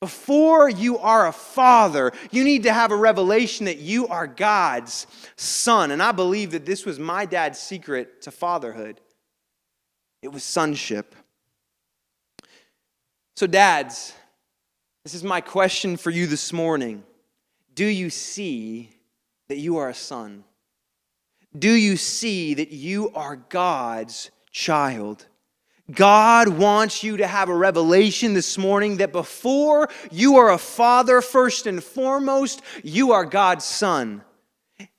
Before you are a father, you need to have a revelation that you are God's son. And I believe that this was my dad's secret to fatherhood it was sonship. So, dads, this is my question for you this morning. Do you see that you are a son? Do you see that you are God's child? God wants you to have a revelation this morning that before you are a father, first and foremost, you are God's son.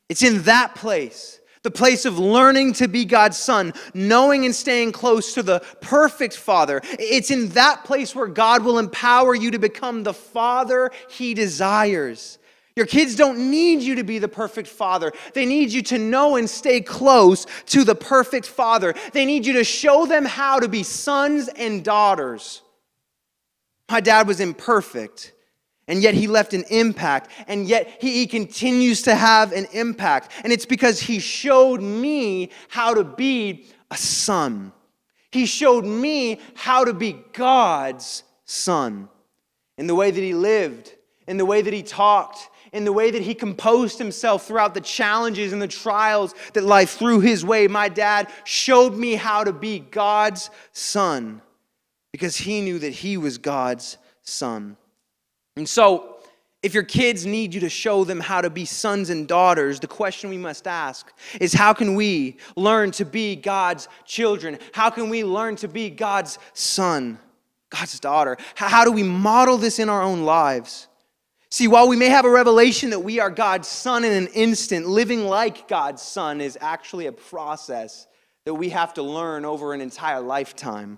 It's in that place, the place of learning to be God's son, knowing and staying close to the perfect father. It's in that place where God will empower you to become the father he desires. Your kids don't need you to be the perfect father. They need you to know and stay close to the perfect father. They need you to show them how to be sons and daughters. My dad was imperfect, and yet he left an impact, and yet he, he continues to have an impact. And it's because he showed me how to be a son. He showed me how to be God's son in the way that he lived, in the way that he talked, in the way that he composed himself throughout the challenges and the trials that life threw his way. My dad showed me how to be God's son because he knew that he was God's son. And so, if your kids need you to show them how to be sons and daughters, the question we must ask is how can we learn to be God's children? How can we learn to be God's son, God's daughter? How do we model this in our own lives? See, while we may have a revelation that we are God's son in an instant, living like God's son is actually a process that we have to learn over an entire lifetime.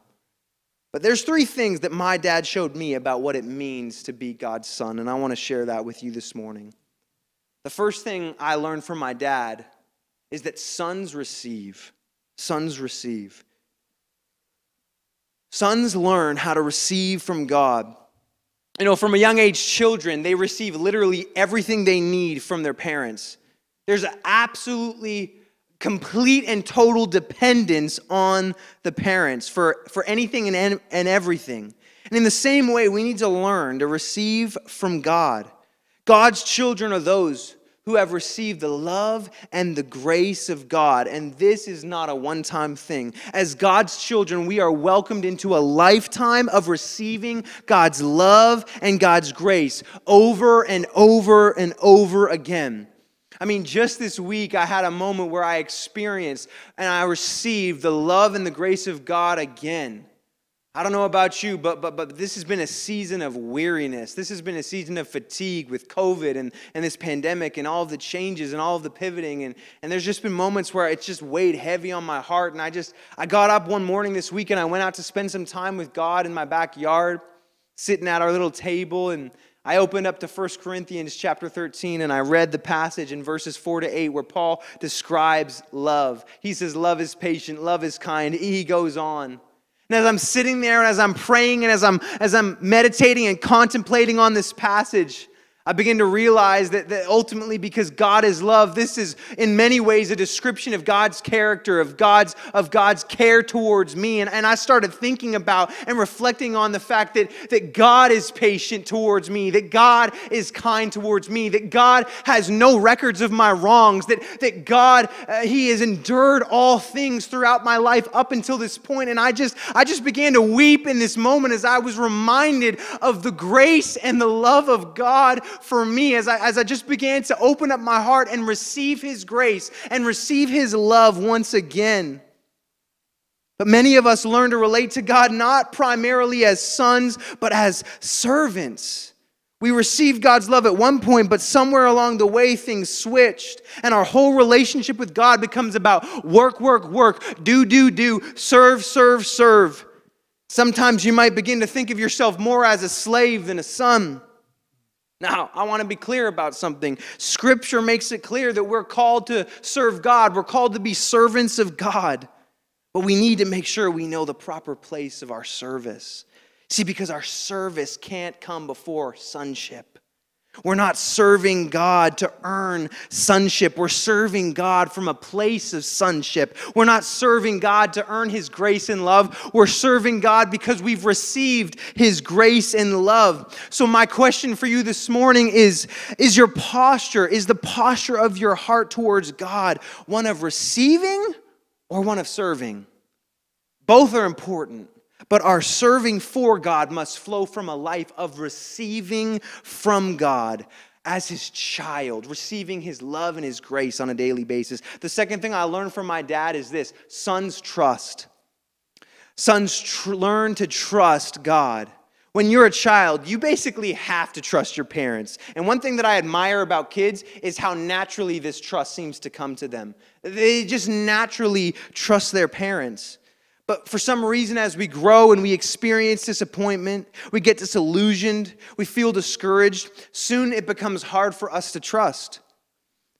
But there's three things that my dad showed me about what it means to be God's son, and I want to share that with you this morning. The first thing I learned from my dad is that sons receive. Sons receive. Sons learn how to receive from God. You know, from a young age, children, they receive literally everything they need from their parents. There's absolutely complete and total dependence on the parents for, for anything and, and everything. And in the same way, we need to learn to receive from God. God's children are those who have received the love and the grace of God. And this is not a one time thing. As God's children, we are welcomed into a lifetime of receiving God's love and God's grace over and over and over again. I mean, just this week, I had a moment where I experienced and I received the love and the grace of God again. I don't know about you, but, but, but this has been a season of weariness. This has been a season of fatigue with COVID and, and this pandemic and all the changes and all the pivoting. And, and there's just been moments where it's just weighed heavy on my heart. And I just, I got up one morning this week and I went out to spend some time with God in my backyard, sitting at our little table. And I opened up to 1 Corinthians chapter 13 and I read the passage in verses 4 to 8 where Paul describes love. He says, Love is patient, love is kind. He goes on. And as I'm sitting there and as I'm praying and as I'm, as I'm meditating and contemplating on this passage, I begin to realize that, that ultimately, because God is love, this is in many ways a description of God's character, of God's, of God's care towards me. And, and I started thinking about and reflecting on the fact that, that God is patient towards me, that God is kind towards me, that God has no records of my wrongs, that, that God, uh, He has endured all things throughout my life up until this point. And I just, I just began to weep in this moment as I was reminded of the grace and the love of God for me as I, as I just began to open up my heart and receive His grace and receive His love once again. But many of us learn to relate to God not primarily as sons, but as servants. We received God's love at one point, but somewhere along the way, things switched. And our whole relationship with God becomes about work, work, work, do, do, do, serve, serve, serve. Sometimes you might begin to think of yourself more as a slave than a son. Now, I want to be clear about something. Scripture makes it clear that we're called to serve God, we're called to be servants of God. But we need to make sure we know the proper place of our service. See, because our service can't come before sonship. We're not serving God to earn sonship. We're serving God from a place of sonship. We're not serving God to earn His grace and love. We're serving God because we've received His grace and love. So, my question for you this morning is Is your posture, is the posture of your heart towards God one of receiving or one of serving? Both are important. But our serving for God must flow from a life of receiving from God as his child, receiving his love and his grace on a daily basis. The second thing I learned from my dad is this sons trust. Sons tr- learn to trust God. When you're a child, you basically have to trust your parents. And one thing that I admire about kids is how naturally this trust seems to come to them. They just naturally trust their parents. But for some reason, as we grow and we experience disappointment, we get disillusioned, we feel discouraged, soon it becomes hard for us to trust.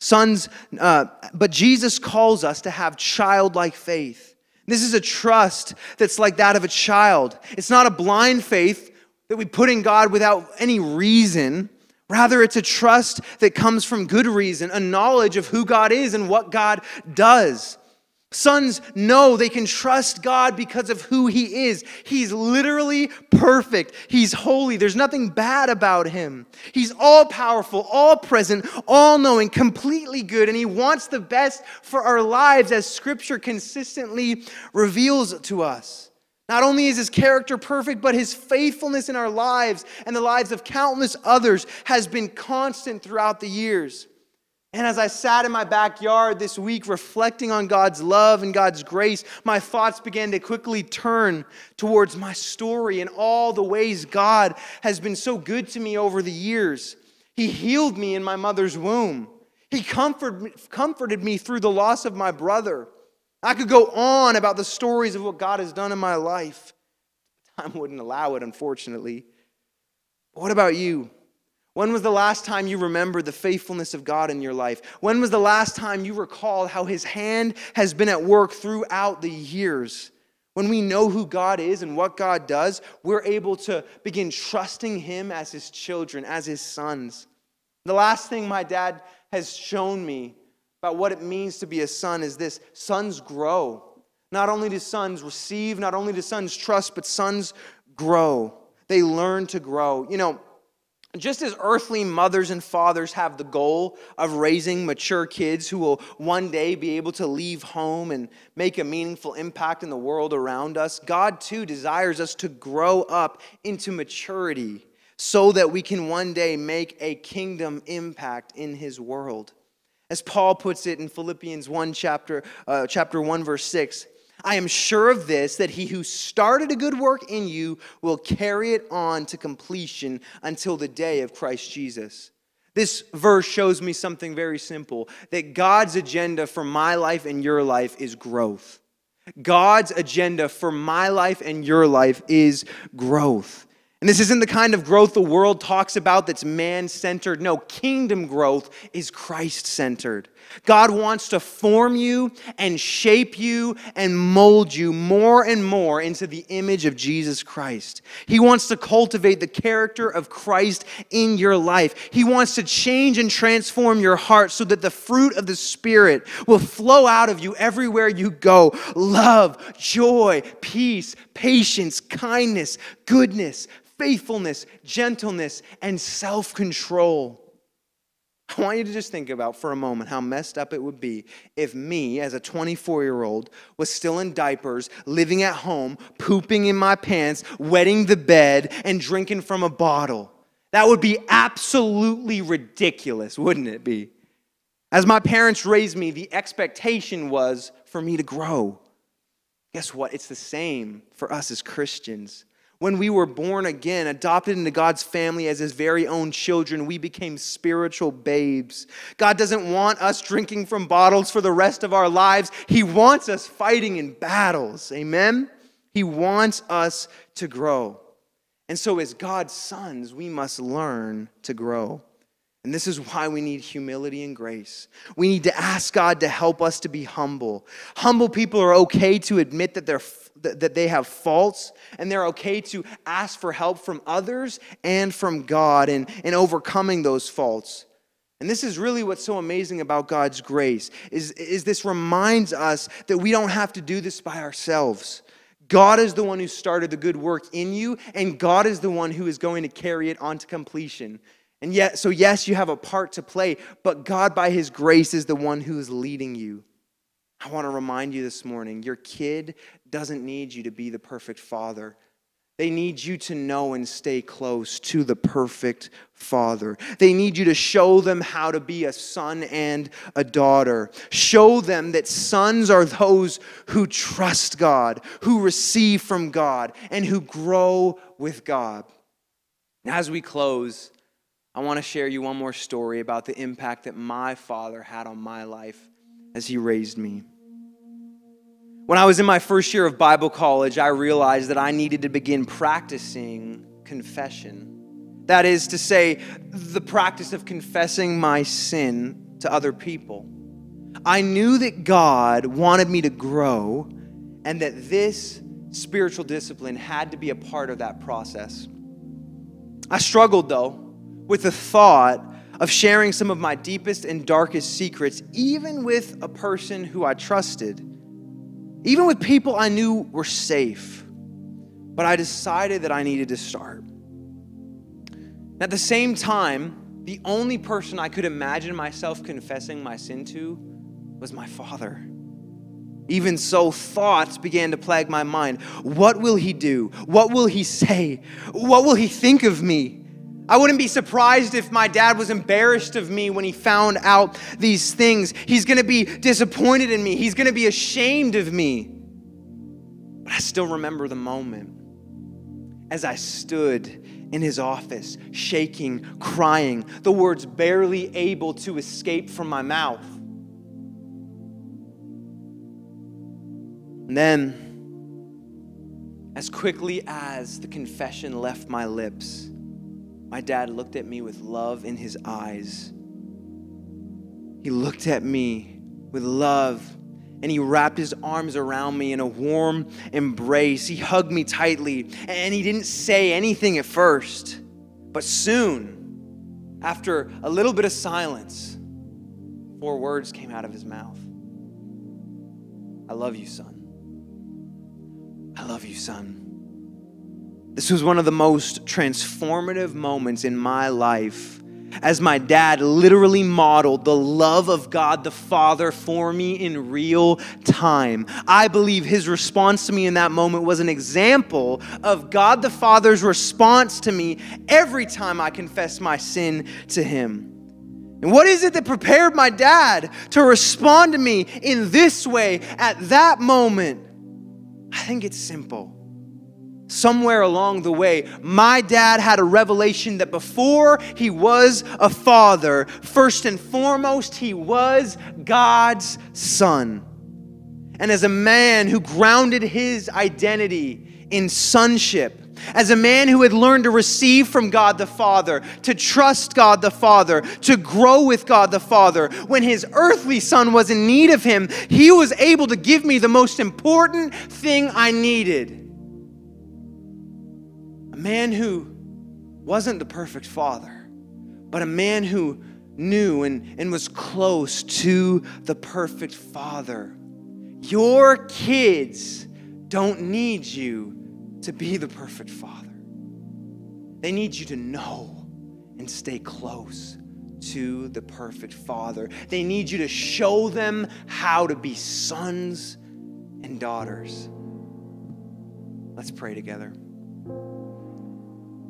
Sons, uh, but Jesus calls us to have childlike faith. This is a trust that's like that of a child. It's not a blind faith that we put in God without any reason. Rather, it's a trust that comes from good reason, a knowledge of who God is and what God does. Sons know they can trust God because of who He is. He's literally perfect. He's holy. There's nothing bad about Him. He's all powerful, all present, all knowing, completely good, and He wants the best for our lives as Scripture consistently reveals to us. Not only is His character perfect, but His faithfulness in our lives and the lives of countless others has been constant throughout the years. And as I sat in my backyard this week reflecting on God's love and God's grace, my thoughts began to quickly turn towards my story and all the ways God has been so good to me over the years. He healed me in my mother's womb, He comforted me through the loss of my brother. I could go on about the stories of what God has done in my life. Time wouldn't allow it, unfortunately. But what about you? When was the last time you remembered the faithfulness of God in your life? When was the last time you recalled how His hand has been at work throughout the years? When we know who God is and what God does, we're able to begin trusting Him as His children, as His sons. The last thing my dad has shown me about what it means to be a son is this sons grow. Not only do sons receive, not only do sons trust, but sons grow. They learn to grow. You know, just as earthly mothers and fathers have the goal of raising mature kids who will one day be able to leave home and make a meaningful impact in the world around us, God too desires us to grow up into maturity so that we can one day make a kingdom impact in his world. As Paul puts it in Philippians 1 chapter uh, chapter 1 verse 6, I am sure of this, that he who started a good work in you will carry it on to completion until the day of Christ Jesus. This verse shows me something very simple that God's agenda for my life and your life is growth. God's agenda for my life and your life is growth. And this isn't the kind of growth the world talks about that's man centered. No, kingdom growth is Christ centered. God wants to form you and shape you and mold you more and more into the image of Jesus Christ. He wants to cultivate the character of Christ in your life. He wants to change and transform your heart so that the fruit of the Spirit will flow out of you everywhere you go love, joy, peace, patience, kindness, goodness, faithfulness, gentleness, and self control. I want you to just think about for a moment how messed up it would be if me, as a 24 year old, was still in diapers, living at home, pooping in my pants, wetting the bed, and drinking from a bottle. That would be absolutely ridiculous, wouldn't it be? As my parents raised me, the expectation was for me to grow. Guess what? It's the same for us as Christians. When we were born again, adopted into God's family as his very own children, we became spiritual babes. God doesn't want us drinking from bottles for the rest of our lives. He wants us fighting in battles. Amen? He wants us to grow. And so, as God's sons, we must learn to grow. And this is why we need humility and grace. We need to ask God to help us to be humble. Humble people are okay to admit that they're that they have faults and they're okay to ask for help from others and from God in, in overcoming those faults. And this is really what's so amazing about God's grace is, is this reminds us that we don't have to do this by ourselves. God is the one who started the good work in you, and God is the one who is going to carry it on to completion. And yet, so yes, you have a part to play, but God, by His grace, is the one who is leading you. I want to remind you this morning your kid doesn't need you to be the perfect father. They need you to know and stay close to the perfect father. They need you to show them how to be a son and a daughter. Show them that sons are those who trust God, who receive from God, and who grow with God. And As we close, I want to share you one more story about the impact that my father had on my life as he raised me. When I was in my first year of Bible college, I realized that I needed to begin practicing confession. That is to say, the practice of confessing my sin to other people. I knew that God wanted me to grow and that this spiritual discipline had to be a part of that process. I struggled, though, with the thought of sharing some of my deepest and darkest secrets, even with a person who I trusted even with people I knew were safe. But I decided that I needed to start. At the same time, the only person I could imagine myself confessing my sin to was my father. Even so, thoughts began to plague my mind. What will he do? What will he say? What will he think of me? I wouldn't be surprised if my dad was embarrassed of me when he found out these things. He's going to be disappointed in me. He's going to be ashamed of me. But I still remember the moment as I stood in his office, shaking, crying, the words barely able to escape from my mouth. And then, as quickly as the confession left my lips, my dad looked at me with love in his eyes. He looked at me with love and he wrapped his arms around me in a warm embrace. He hugged me tightly and he didn't say anything at first. But soon, after a little bit of silence, four words came out of his mouth I love you, son. I love you, son. This was one of the most transformative moments in my life as my dad literally modeled the love of God the Father for me in real time. I believe his response to me in that moment was an example of God the Father's response to me every time I confess my sin to him. And what is it that prepared my dad to respond to me in this way at that moment? I think it's simple. Somewhere along the way, my dad had a revelation that before he was a father, first and foremost, he was God's son. And as a man who grounded his identity in sonship, as a man who had learned to receive from God the Father, to trust God the Father, to grow with God the Father, when his earthly son was in need of him, he was able to give me the most important thing I needed. A man who wasn't the perfect father, but a man who knew and, and was close to the perfect father. Your kids don't need you to be the perfect father. They need you to know and stay close to the perfect father. They need you to show them how to be sons and daughters. Let's pray together.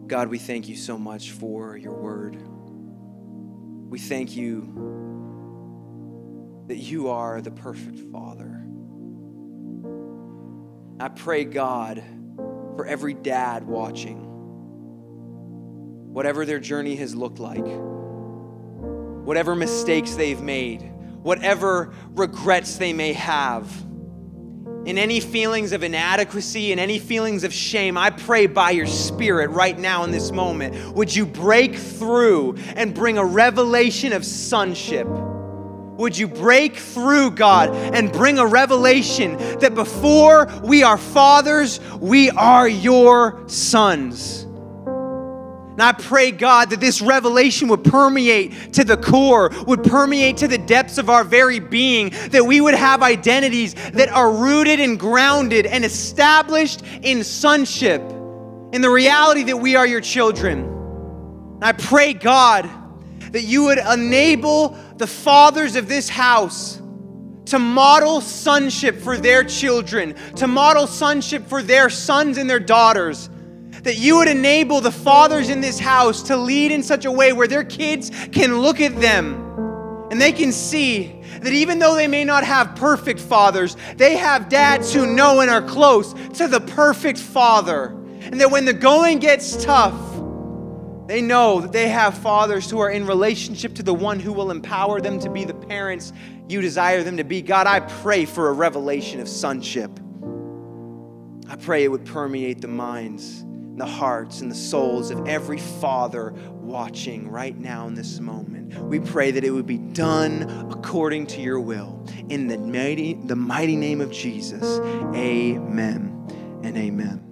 God, we thank you so much for your word. We thank you that you are the perfect father. I pray, God, for every dad watching, whatever their journey has looked like, whatever mistakes they've made, whatever regrets they may have, in any feelings of inadequacy and any feelings of shame, I pray by your Spirit right now in this moment, would you break through and bring a revelation of sonship? Would you break through, God, and bring a revelation that before we are fathers, we are your sons? And I pray, God, that this revelation would permeate to the core, would permeate to the depths of our very being, that we would have identities that are rooted and grounded and established in sonship, in the reality that we are your children. And I pray, God, that you would enable the fathers of this house to model sonship for their children, to model sonship for their sons and their daughters. That you would enable the fathers in this house to lead in such a way where their kids can look at them and they can see that even though they may not have perfect fathers, they have dads who know and are close to the perfect father. And that when the going gets tough, they know that they have fathers who are in relationship to the one who will empower them to be the parents you desire them to be. God, I pray for a revelation of sonship. I pray it would permeate the minds, the hearts, and the souls of every father watching right now in this moment. We pray that it would be done according to your will. In the mighty, the mighty name of Jesus, amen and amen.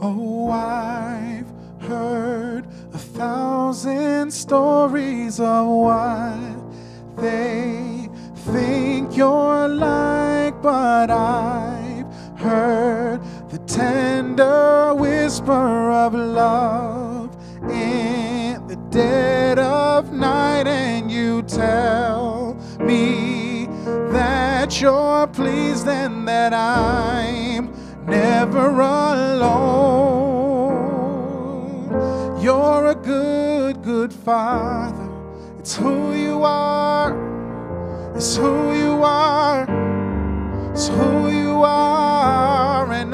Oh, I've heard a thousand stories of what they think you're like, but I've heard tender whisper of love in the dead of night, and you tell me that you're pleased and that I'm never alone. You're a good, good father. It's who you are. It's who you are. It's who you are.